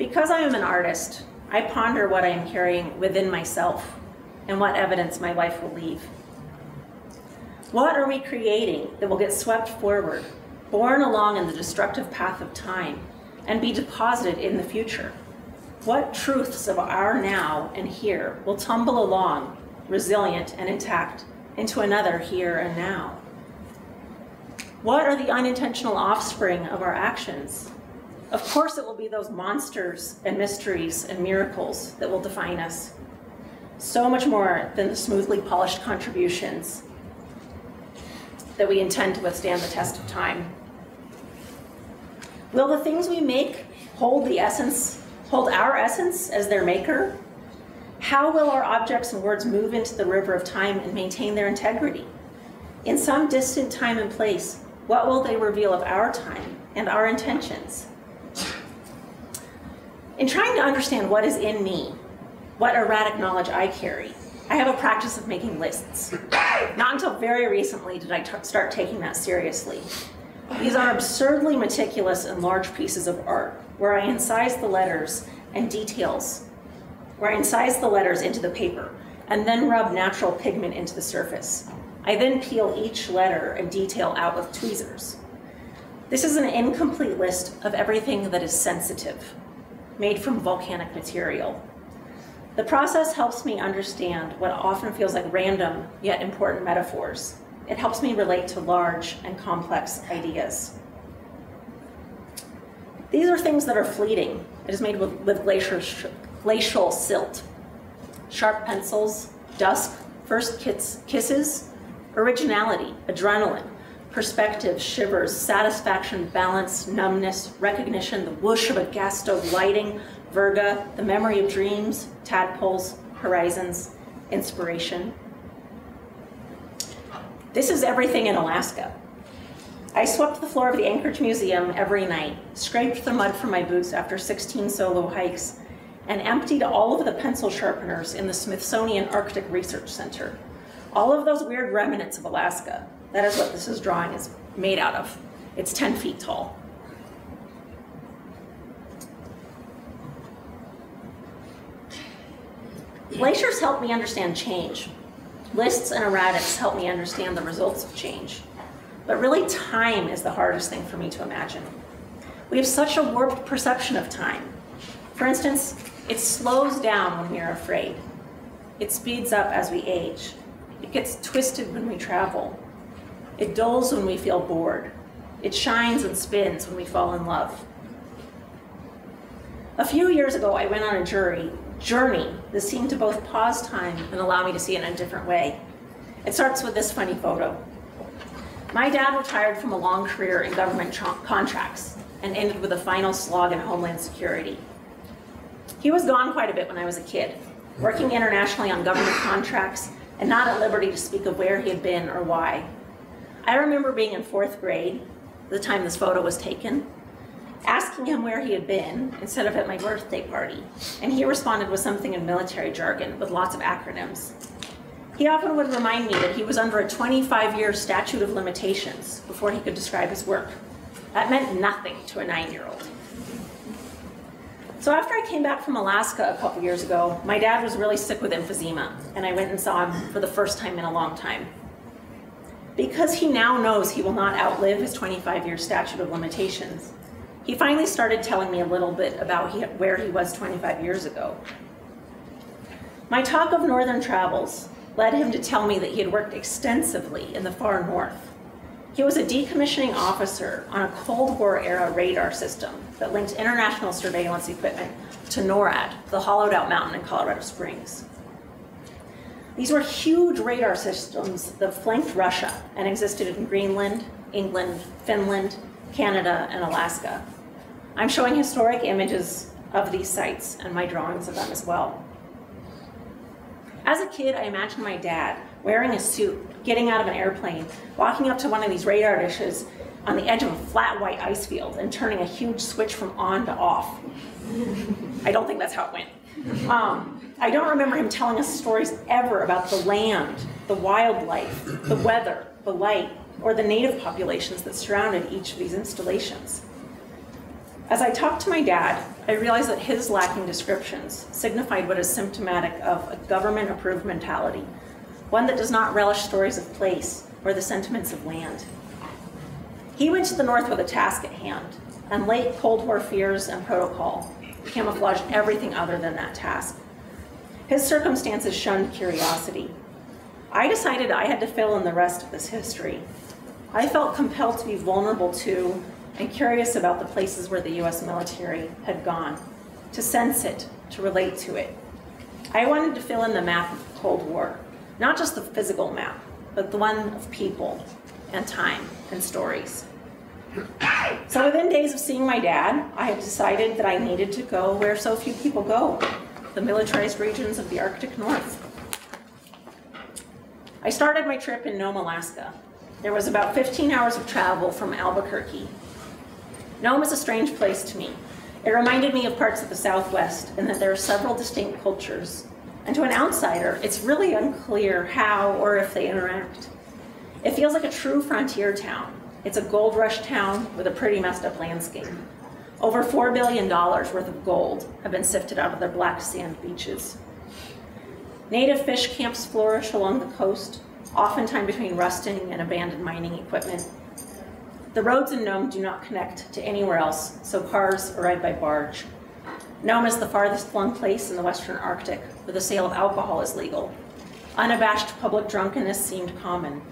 because I am an artist, I ponder what I am carrying within myself and what evidence my life will leave. What are we creating that will get swept forward, borne along in the destructive path of time, and be deposited in the future? What truths of our now and here will tumble along, resilient and intact, into another here and now? What are the unintentional offspring of our actions of course, it will be those monsters and mysteries and miracles that will define us. So much more than the smoothly polished contributions that we intend to withstand the test of time. Will the things we make hold the essence, hold our essence as their maker? How will our objects and words move into the river of time and maintain their integrity? In some distant time and place, what will they reveal of our time and our intentions? In trying to understand what is in me, what erratic knowledge I carry, I have a practice of making lists. Not until very recently did I start taking that seriously. These are absurdly meticulous and large pieces of art where I incise the letters and details, where I incise the letters into the paper and then rub natural pigment into the surface. I then peel each letter and detail out with tweezers. This is an incomplete list of everything that is sensitive, made from volcanic material. The process helps me understand what often feels like random yet important metaphors. It helps me relate to large and complex ideas. These are things that are fleeting. It is made with, with glacier, glacial silt. Sharp pencils, dusk, first kiss, kisses, originality, adrenaline, perspective, shivers, satisfaction, balance, numbness, recognition, the whoosh of a gas stove lighting, virga, the memory of dreams, tadpoles, horizons, inspiration. This is everything in Alaska. I swept the floor of the Anchorage Museum every night, scraped the mud from my boots after 16 solo hikes, and emptied all of the pencil sharpeners in the Smithsonian Arctic Research Center. All of those weird remnants of Alaska. That is what this is drawing is made out of. It's 10 feet tall. Glaciers help me understand change. Lists and erratics help me understand the results of change. But really, time is the hardest thing for me to imagine. We have such a warped perception of time. For instance, it slows down when we are afraid. It speeds up as we age. It gets twisted when we travel. It dulls when we feel bored. It shines and spins when we fall in love. A few years ago, I went on a jury, journey that seemed to both pause time and allow me to see it in a different way. It starts with this funny photo. My dad retired from a long career in government contracts and ended with a final slog in Homeland Security. He was gone quite a bit when I was a kid, working internationally on government contracts and not at liberty to speak of where he had been or why. I remember being in fourth grade, the time this photo was taken, asking him where he had been instead of at my birthday party, and he responded with something in military jargon with lots of acronyms. He often would remind me that he was under a 25 year statute of limitations before he could describe his work. That meant nothing to a nine year old. So after I came back from Alaska a couple years ago, my dad was really sick with emphysema, and I went and saw him for the first time in a long time. Because he now knows he will not outlive his 25 year statute of limitations, he finally started telling me a little bit about he, where he was 25 years ago. My talk of northern travels led him to tell me that he had worked extensively in the far north. He was a decommissioning officer on a Cold War era radar system that linked international surveillance equipment to NORAD, the hollowed out mountain in Colorado Springs. These were huge radar systems that flanked Russia and existed in Greenland, England, Finland, Canada, and Alaska. I'm showing historic images of these sites and my drawings of them as well. As a kid, I imagined my dad wearing a suit, getting out of an airplane, walking up to one of these radar dishes on the edge of a flat white ice field and turning a huge switch from on to off. I don't think that's how it went. Um, I don't remember him telling us stories ever about the land, the wildlife, the weather, the light, or the native populations that surrounded each of these installations. As I talked to my dad, I realized that his lacking descriptions signified what is symptomatic of a government approved mentality, one that does not relish stories of place or the sentiments of land. He went to the north with a task at hand, and late Cold War fears and protocol camouflaged everything other than that task. His circumstances shunned curiosity. I decided I had to fill in the rest of this history. I felt compelled to be vulnerable to and curious about the places where the US military had gone, to sense it, to relate to it. I wanted to fill in the map of the Cold War, not just the physical map, but the one of people and time and stories. So within days of seeing my dad, I had decided that I needed to go where so few people go, the militarized regions of the Arctic North. I started my trip in Nome, Alaska. There was about 15 hours of travel from Albuquerque. Nome is a strange place to me. It reminded me of parts of the Southwest and that there are several distinct cultures. And to an outsider, it's really unclear how or if they interact. It feels like a true frontier town. It's a gold rush town with a pretty messed up landscape. Over $4 billion worth of gold have been sifted out of their black sand beaches. Native fish camps flourish along the coast, oftentimes between rusting and abandoned mining equipment. The roads in Nome do not connect to anywhere else, so cars arrive by barge. Nome is the farthest flung place in the Western Arctic where the sale of alcohol is legal. Unabashed public drunkenness seemed common,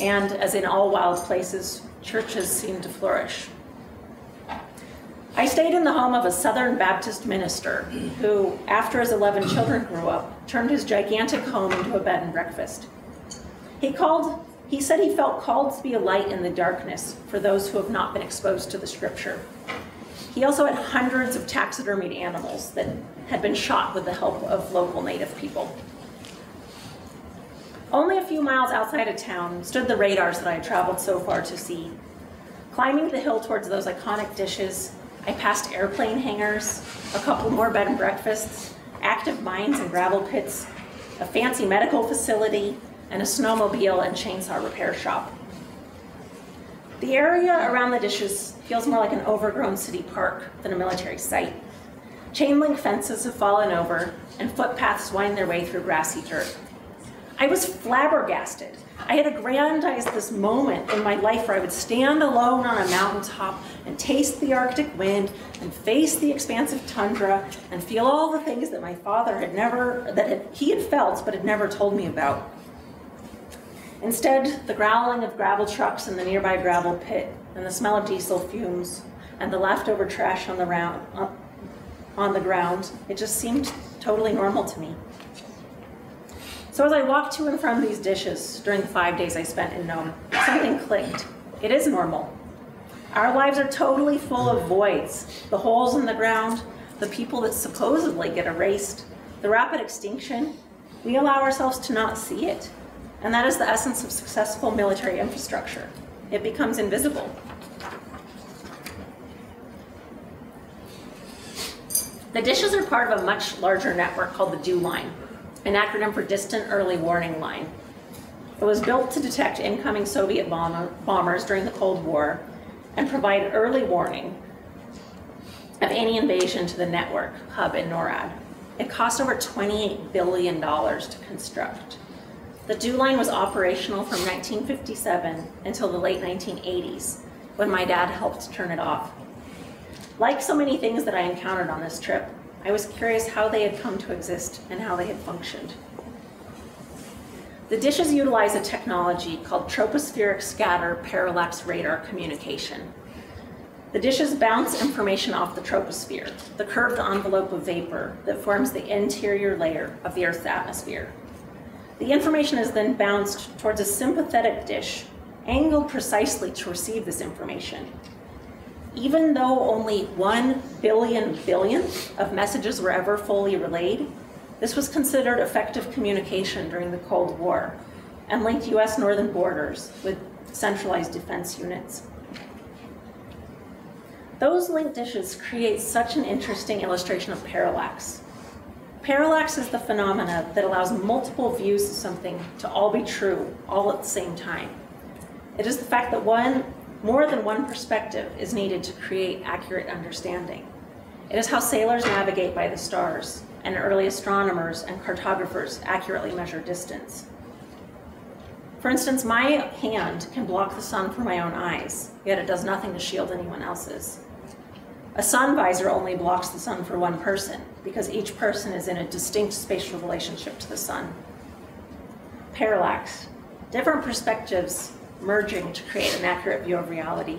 and as in all wild places, churches seemed to flourish. I stayed in the home of a Southern Baptist minister who, after his 11 children grew up, turned his gigantic home into a bed and breakfast. He called, he said he felt called to be a light in the darkness for those who have not been exposed to the scripture. He also had hundreds of taxidermied animals that had been shot with the help of local native people. Only a few miles outside of town stood the radars that I had traveled so far to see. Climbing the hill towards those iconic dishes, I passed airplane hangars, a couple more bed and breakfasts, active mines and gravel pits, a fancy medical facility, and a snowmobile and chainsaw repair shop. The area around the dishes feels more like an overgrown city park than a military site. Chain link fences have fallen over, and footpaths wind their way through grassy dirt. I was flabbergasted. I had aggrandized this moment in my life where I would stand alone on a mountaintop and taste the Arctic wind and face the expansive tundra and feel all the things that my father had never, that had, he had felt but had never told me about. Instead, the growling of gravel trucks in the nearby gravel pit, and the smell of diesel fumes, and the leftover trash on the, round, uh, on the ground, it just seemed totally normal to me. So as I walked to and from these dishes during the five days I spent in Nome, something clicked. It is normal. Our lives are totally full of voids, the holes in the ground, the people that supposedly get erased, the rapid extinction. We allow ourselves to not see it. And that is the essence of successful military infrastructure. It becomes invisible. The dishes are part of a much larger network called the DEW Line, an acronym for Distant Early Warning Line. It was built to detect incoming Soviet bomber, bombers during the Cold War and provide early warning of any invasion to the network hub in NORAD. It cost over $28 billion to construct. The DEW line was operational from 1957 until the late 1980s, when my dad helped turn it off. Like so many things that I encountered on this trip, I was curious how they had come to exist and how they had functioned. The dishes utilize a technology called tropospheric scatter parallax radar communication. The dishes bounce information off the troposphere, the curved envelope of vapor that forms the interior layer of the Earth's atmosphere. The information is then bounced towards a sympathetic dish, angled precisely to receive this information. Even though only one billion billionth of messages were ever fully relayed, this was considered effective communication during the Cold War and linked US northern borders with centralized defense units. Those linked dishes create such an interesting illustration of parallax. Parallax is the phenomena that allows multiple views of something to all be true, all at the same time. It is the fact that one, more than one perspective is needed to create accurate understanding. It is how sailors navigate by the stars, and early astronomers and cartographers accurately measure distance. For instance, my hand can block the sun from my own eyes, yet it does nothing to shield anyone else's. A sun visor only blocks the sun for one person because each person is in a distinct spatial relationship to the sun. Parallax, different perspectives merging to create an accurate view of reality.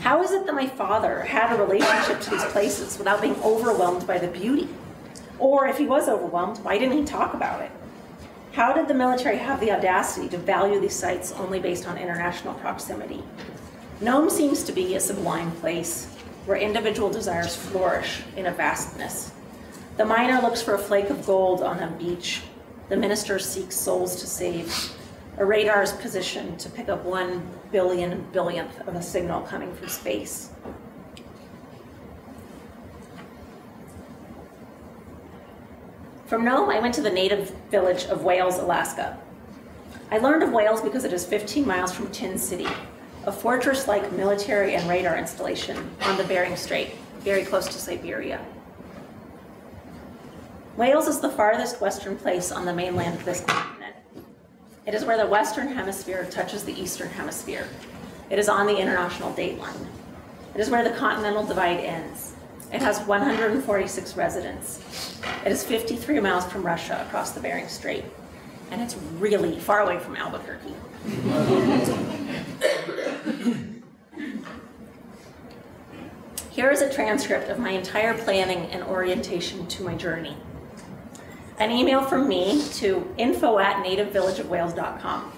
How is it that my father had a relationship to these places without being overwhelmed by the beauty? Or if he was overwhelmed, why didn't he talk about it? How did the military have the audacity to value these sites only based on international proximity? Nome seems to be a sublime place where individual desires flourish in a vastness. The miner looks for a flake of gold on a beach. The minister seeks souls to save. A radar is positioned to pick up one billion billionth of a signal coming from space. From Nome, I went to the native village of Wales, Alaska. I learned of Wales because it is 15 miles from Tin City, a fortress like military and radar installation on the Bering Strait, very close to Siberia. Wales is the farthest western place on the mainland of this continent. It is where the western hemisphere touches the eastern hemisphere. It is on the international date line. It is where the continental divide ends. It has 146 residents. It is 53 miles from Russia across the Bering Strait. And it's really far away from Albuquerque. Here is a transcript of my entire planning and orientation to my journey. An email from me to info at nativevillageofwales.com.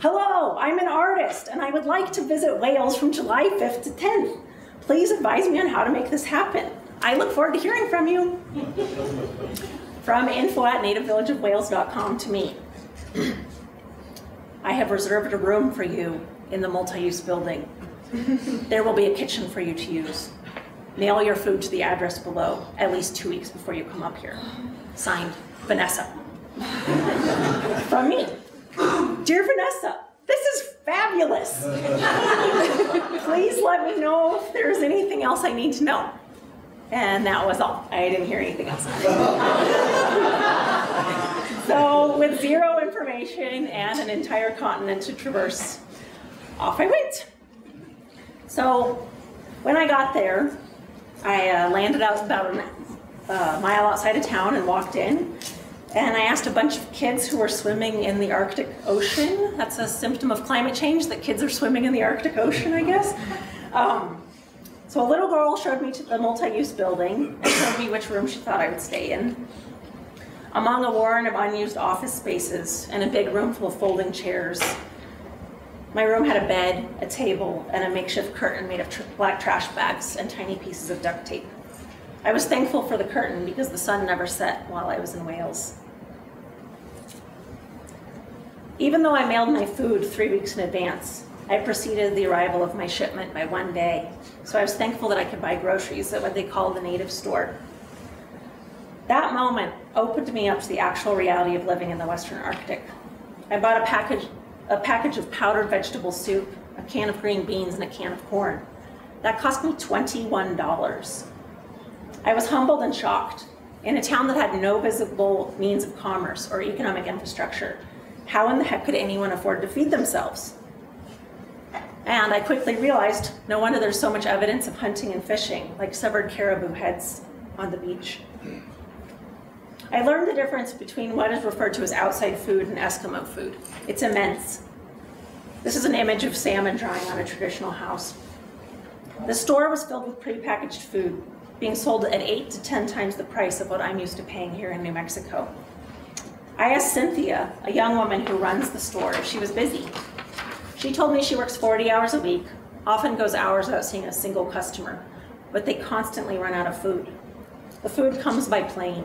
Hello, I'm an artist and I would like to visit Wales from July 5th to 10th. Please advise me on how to make this happen. I look forward to hearing from you. from info at nativevillageofwales.com to me. I have reserved a room for you in the multi-use building. there will be a kitchen for you to use. Mail your food to the address below at least two weeks before you come up here. Signed, Vanessa. From me. Dear Vanessa, this is fabulous. Please let me know if there's anything else I need to know. And that was all. I didn't hear anything else. so, with zero information and an entire continent to traverse, off I went. So, when I got there, I uh, landed out about a mile outside of town and walked in. And I asked a bunch of kids who were swimming in the Arctic Ocean. That's a symptom of climate change, that kids are swimming in the Arctic Ocean, I guess. Um, so a little girl showed me to the multi-use building and showed me which room she thought I would stay in. Among a warren of unused office spaces and a big room full of folding chairs, my room had a bed, a table, and a makeshift curtain made of tr black trash bags and tiny pieces of duct tape. I was thankful for the curtain because the sun never set while I was in Wales. Even though I mailed my food three weeks in advance, I preceded the arrival of my shipment by one day, so I was thankful that I could buy groceries at what they call the native store. That moment opened me up to the actual reality of living in the Western Arctic. I bought a package, a package of powdered vegetable soup, a can of green beans, and a can of corn. That cost me $21. I was humbled and shocked. In a town that had no visible means of commerce or economic infrastructure, how in the heck could anyone afford to feed themselves? And I quickly realized no wonder there's so much evidence of hunting and fishing, like severed caribou heads on the beach. I learned the difference between what is referred to as outside food and Eskimo food. It's immense. This is an image of salmon drying on a traditional house. The store was filled with prepackaged food, being sold at eight to 10 times the price of what I'm used to paying here in New Mexico. I asked Cynthia, a young woman who runs the store, if she was busy. She told me she works 40 hours a week, often goes hours without seeing a single customer, but they constantly run out of food. The food comes by plane.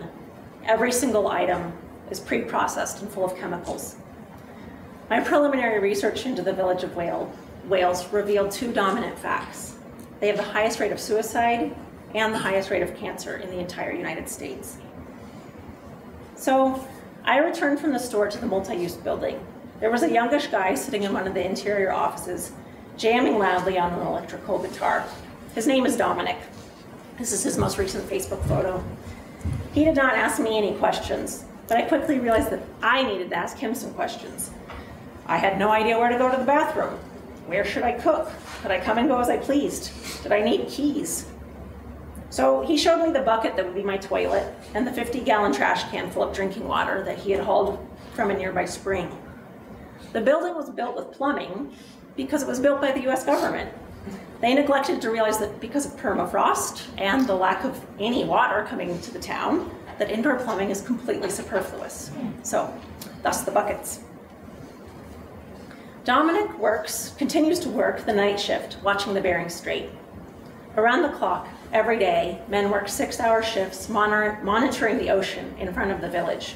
Every single item is pre-processed and full of chemicals. My preliminary research into the village of Wales revealed two dominant facts. They have the highest rate of suicide and the highest rate of cancer in the entire United States. So I returned from the store to the multi-use building. There was a youngish guy sitting in one of the interior offices, jamming loudly on an electrical guitar. His name is Dominic. This is his most recent Facebook photo. He did not ask me any questions, but I quickly realized that I needed to ask him some questions. I had no idea where to go to the bathroom. Where should I cook? Could I come and go as I pleased? Did I need keys? So he showed me the bucket that would be my toilet and the 50 gallon trash can full of drinking water that he had hauled from a nearby spring. The building was built with plumbing because it was built by the US government. They neglected to realize that because of permafrost and the lack of any water coming into the town, that indoor plumbing is completely superfluous. So, thus the buckets. Dominic works, continues to work the night shift, watching the Bering Strait. Around the clock, Every day, men work six hour shifts monitor, monitoring the ocean in front of the village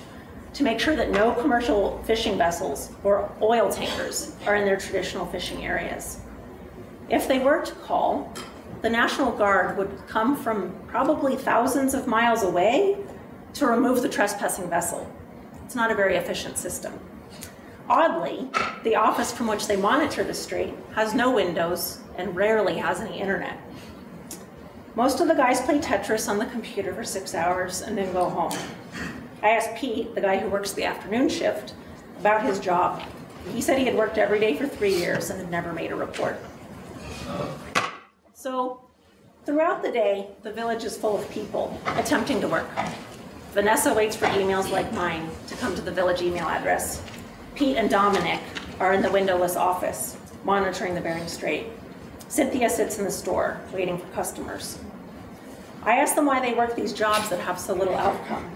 to make sure that no commercial fishing vessels or oil tankers are in their traditional fishing areas. If they were to call, the National Guard would come from probably thousands of miles away to remove the trespassing vessel. It's not a very efficient system. Oddly, the office from which they monitor the strait has no windows and rarely has any internet. Most of the guys play Tetris on the computer for six hours and then go home. I asked Pete, the guy who works the afternoon shift, about his job. He said he had worked every day for three years and had never made a report. So, throughout the day, the village is full of people attempting to work. Vanessa waits for emails like mine to come to the village email address. Pete and Dominic are in the windowless office, monitoring the Bering Strait. Cynthia sits in the store, waiting for customers. I asked them why they work these jobs that have so little outcome,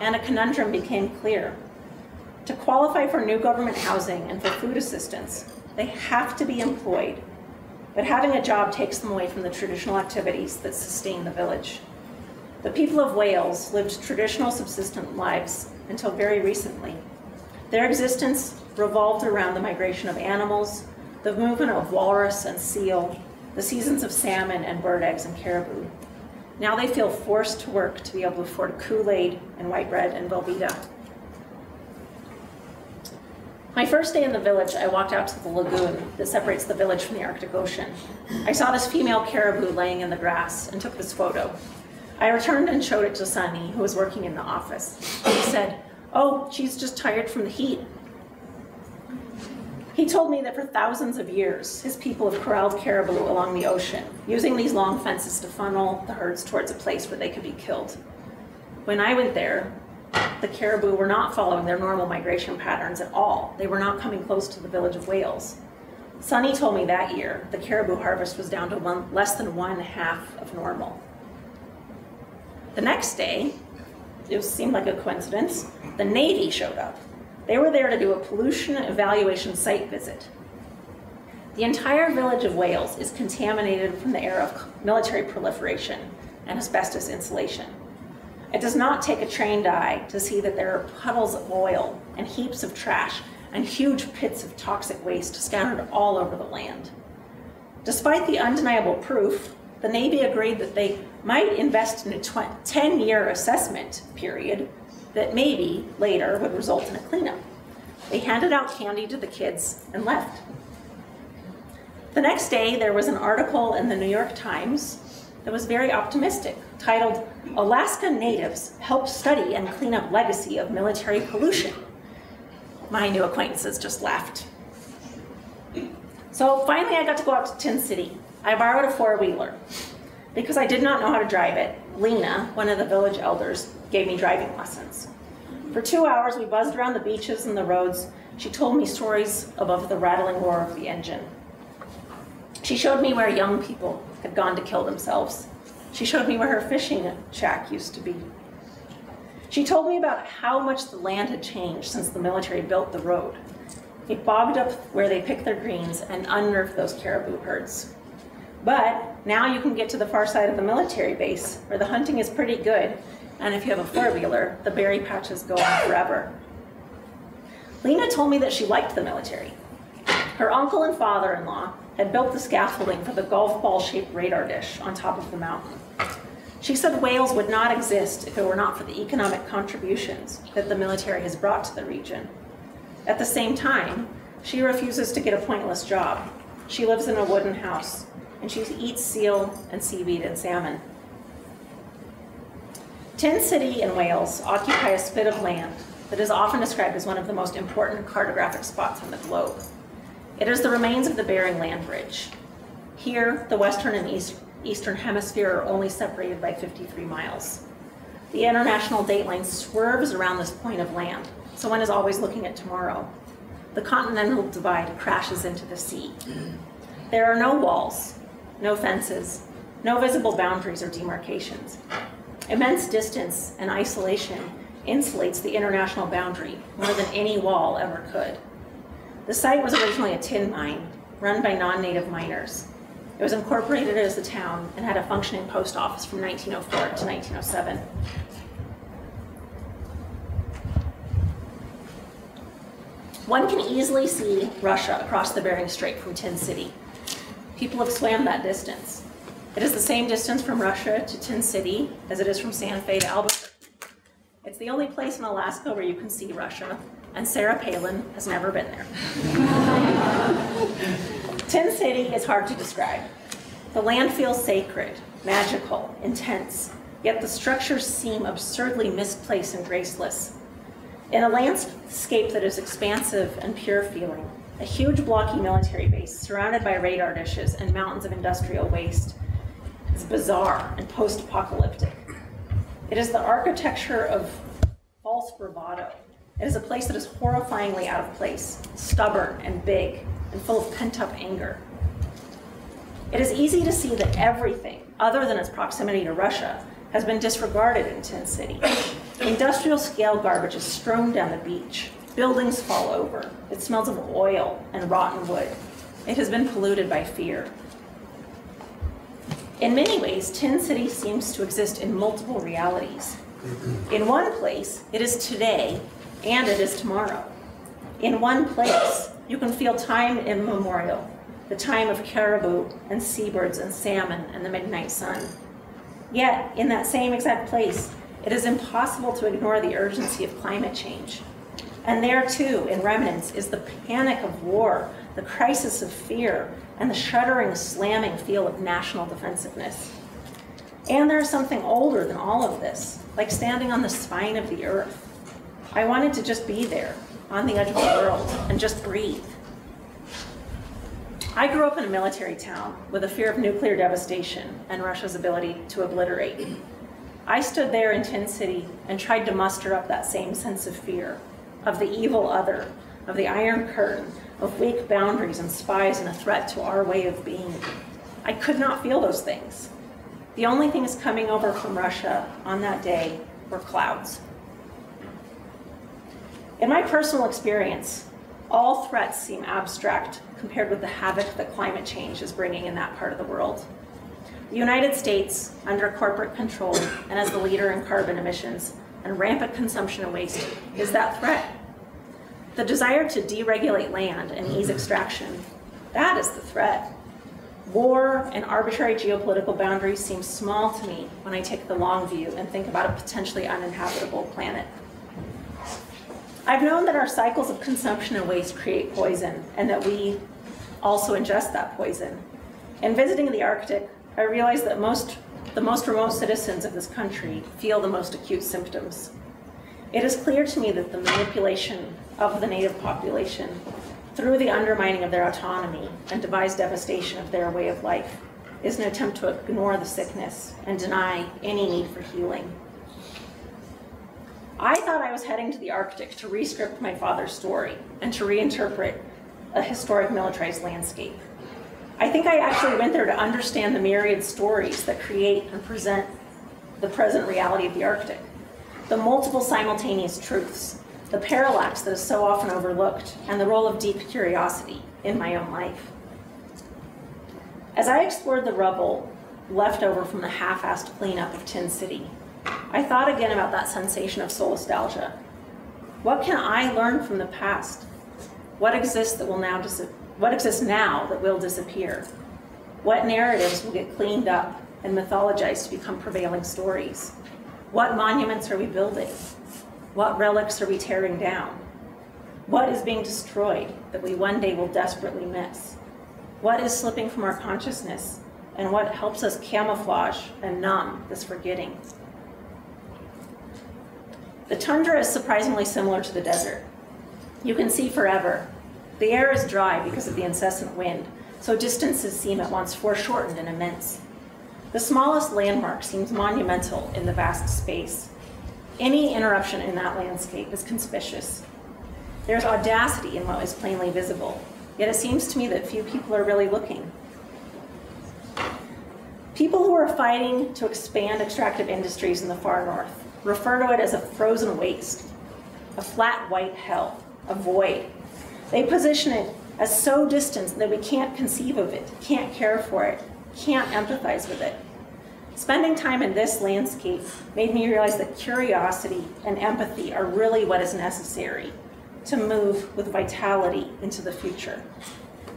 and a conundrum became clear. To qualify for new government housing and for food assistance, they have to be employed, but having a job takes them away from the traditional activities that sustain the village. The people of Wales lived traditional subsistent lives until very recently. Their existence revolved around the migration of animals, the movement of walrus and seal, the seasons of salmon and bird eggs and caribou. Now they feel forced to work to be able to afford Kool-Aid and white bread and Velveeta. My first day in the village, I walked out to the lagoon that separates the village from the Arctic Ocean. I saw this female caribou laying in the grass and took this photo. I returned and showed it to Sunny, who was working in the office. He said, oh, she's just tired from the heat. He told me that for thousands of years, his people have corralled caribou along the ocean, using these long fences to funnel the herds towards a place where they could be killed. When I went there, the caribou were not following their normal migration patterns at all. They were not coming close to the village of Wales. Sonny told me that year the caribou harvest was down to one, less than one half of normal. The next day, it seemed like a coincidence, the Navy showed up. They were there to do a pollution evaluation site visit. The entire village of Wales is contaminated from the era of military proliferation and asbestos insulation. It does not take a trained eye to see that there are puddles of oil and heaps of trash and huge pits of toxic waste scattered all over the land. Despite the undeniable proof, the Navy agreed that they might invest in a 10 year assessment period that maybe later would result in a cleanup. They handed out candy to the kids and left. The next day, there was an article in the New York Times that was very optimistic, titled Alaska Natives Help Study and Clean Up Legacy of Military Pollution. My new acquaintances just laughed. So finally, I got to go out to Tin City. I borrowed a four wheeler. Because I did not know how to drive it, Lena, one of the village elders, gave me driving lessons. For two hours, we buzzed around the beaches and the roads. She told me stories above the rattling roar of the engine. She showed me where young people had gone to kill themselves. She showed me where her fishing shack used to be. She told me about how much the land had changed since the military built the road. It bogged up where they picked their greens and unnerved those caribou herds. But now you can get to the far side of the military base where the hunting is pretty good, and if you have a four wheeler, the berry patches go on forever. Lena told me that she liked the military. Her uncle and father in law had built the scaffolding for the golf ball shaped radar dish on top of the mountain. She said Wales would not exist if it were not for the economic contributions that the military has brought to the region. At the same time, she refuses to get a pointless job. She lives in a wooden house and she eats seal and seaweed and salmon. Tin City in Wales occupy a spit of land that is often described as one of the most important cartographic spots on the globe. It is the remains of the Bering Land Bridge. Here, the western and east, eastern hemisphere are only separated by 53 miles. The international dateline swerves around this point of land, so one is always looking at tomorrow. The continental divide crashes into the sea. There are no walls, no fences, no visible boundaries or demarcations. Immense distance and isolation insulates the international boundary more than any wall ever could. The site was originally a tin mine run by non-native miners. It was incorporated as a town and had a functioning post office from 1904 to 1907. One can easily see Russia across the Bering Strait from Tin City. People have swam that distance. It is the same distance from Russia to Tin City as it is from Santa Fe to Albuquerque. It's the only place in Alaska where you can see Russia, and Sarah Palin has never been there. Tin City is hard to describe. The land feels sacred, magical, intense, yet the structures seem absurdly misplaced and graceless. In a landscape that is expansive and pure feeling, a huge blocky military base surrounded by radar dishes and mountains of industrial waste is bizarre and post-apocalyptic. It is the architecture of false bravado. It is a place that is horrifyingly out of place, stubborn and big, and full of pent-up anger. It is easy to see that everything, other than its proximity to Russia, has been disregarded in Tin City. Industrial scale garbage is strewn down the beach. Buildings fall over. It smells of oil and rotten wood. It has been polluted by fear. In many ways, Tin City seems to exist in multiple realities. In one place, it is today and it is tomorrow. In one place, you can feel time immemorial, the time of caribou and seabirds and salmon and the midnight sun. Yet, in that same exact place, it is impossible to ignore the urgency of climate change. And there too, in remnants, is the panic of war, the crisis of fear, and the shuddering, slamming feel of national defensiveness. And there is something older than all of this, like standing on the spine of the earth. I wanted to just be there, on the edge of the world, and just breathe. I grew up in a military town with a fear of nuclear devastation and Russia's ability to obliterate. I stood there in Tin City and tried to muster up that same sense of fear, of the evil other, of the Iron Curtain, of weak boundaries and spies and a threat to our way of being. I could not feel those things. The only things coming over from Russia on that day were clouds. In my personal experience, all threats seem abstract compared with the havoc that climate change is bringing in that part of the world. The United States, under corporate control and as the leader in carbon emissions and rampant consumption and waste, is that threat. The desire to deregulate land and ease extraction, that is the threat. War and arbitrary geopolitical boundaries seem small to me when I take the long view and think about a potentially uninhabitable planet. I've known that our cycles of consumption and waste create poison and that we also ingest that poison. In visiting the Arctic, I realized that most, the most remote citizens of this country feel the most acute symptoms. It is clear to me that the manipulation of the native population through the undermining of their autonomy and devised devastation of their way of life is an attempt to ignore the sickness and deny any need for healing. I thought I was heading to the Arctic to rescript my father's story and to reinterpret a historic militarized landscape. I think I actually went there to understand the myriad stories that create and present the present reality of the Arctic, the multiple simultaneous truths, the parallax that is so often overlooked, and the role of deep curiosity in my own life. As I explored the rubble left over from the half-assed cleanup of Tin City, I thought again about that sensation of soul nostalgia. What can I learn from the past? What exists that will now dis- what exists now that will disappear? What narratives will get cleaned up and mythologized to become prevailing stories? What monuments are we building? What relics are we tearing down? What is being destroyed that we one day will desperately miss? What is slipping from our consciousness? And what helps us camouflage and numb this forgetting? The tundra is surprisingly similar to the desert. You can see forever. The air is dry because of the incessant wind, so distances seem at once foreshortened and immense. The smallest landmark seems monumental in the vast space. Any interruption in that landscape is conspicuous. There's audacity in what is plainly visible, yet it seems to me that few people are really looking. People who are fighting to expand extractive industries in the far north refer to it as a frozen waste, a flat white hell, a void. They position it as so distant that we can't conceive of it, can't care for it, can't empathize with it. Spending time in this landscape made me realize that curiosity and empathy are really what is necessary to move with vitality into the future.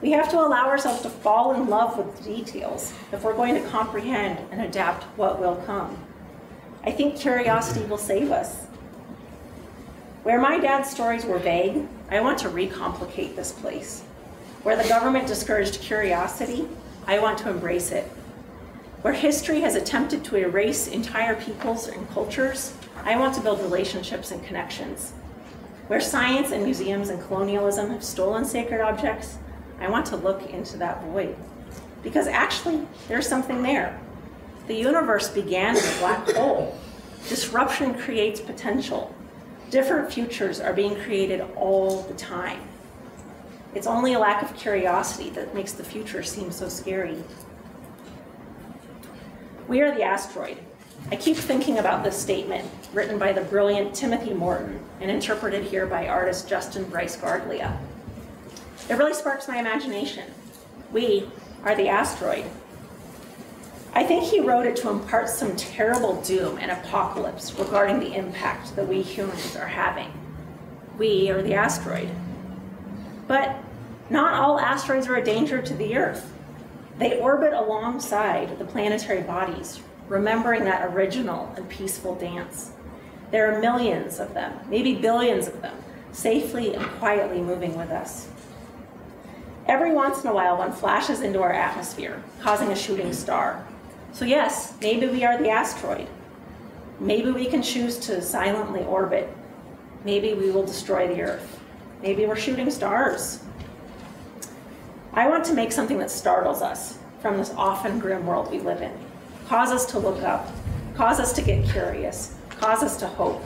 We have to allow ourselves to fall in love with details if we're going to comprehend and adapt what will come. I think curiosity will save us. Where my dad's stories were vague, I want to recomplicate this place. Where the government discouraged curiosity, I want to embrace it. Where history has attempted to erase entire peoples and cultures, I want to build relationships and connections. Where science and museums and colonialism have stolen sacred objects, I want to look into that void. Because actually, there's something there. The universe began as a black hole. Disruption creates potential. Different futures are being created all the time. It's only a lack of curiosity that makes the future seem so scary. We are the asteroid. I keep thinking about this statement, written by the brilliant Timothy Morton and interpreted here by artist Justin Brice Guariglia. It really sparks my imagination. We are the asteroid. I think he wrote it to impart some terrible doom and apocalypse regarding the impact that we humans are having. We are the asteroid. But not all asteroids are a danger to the Earth. They orbit alongside the planetary bodies, remembering that original and peaceful dance. There are millions of them, maybe billions of them, safely and quietly moving with us. Every once in a while, one flashes into our atmosphere, causing a shooting star. So, yes, maybe we are the asteroid. Maybe we can choose to silently orbit. Maybe we will destroy the Earth. Maybe we're shooting stars. I want to make something that startles us from this often grim world we live in, cause us to look up, cause us to get curious, cause us to hope.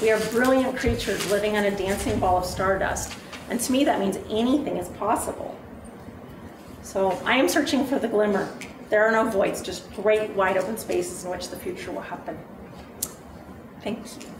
We are brilliant creatures living on a dancing ball of stardust, and to me that means anything is possible. So I am searching for the glimmer. There are no voids, just great wide open spaces in which the future will happen. Thank you.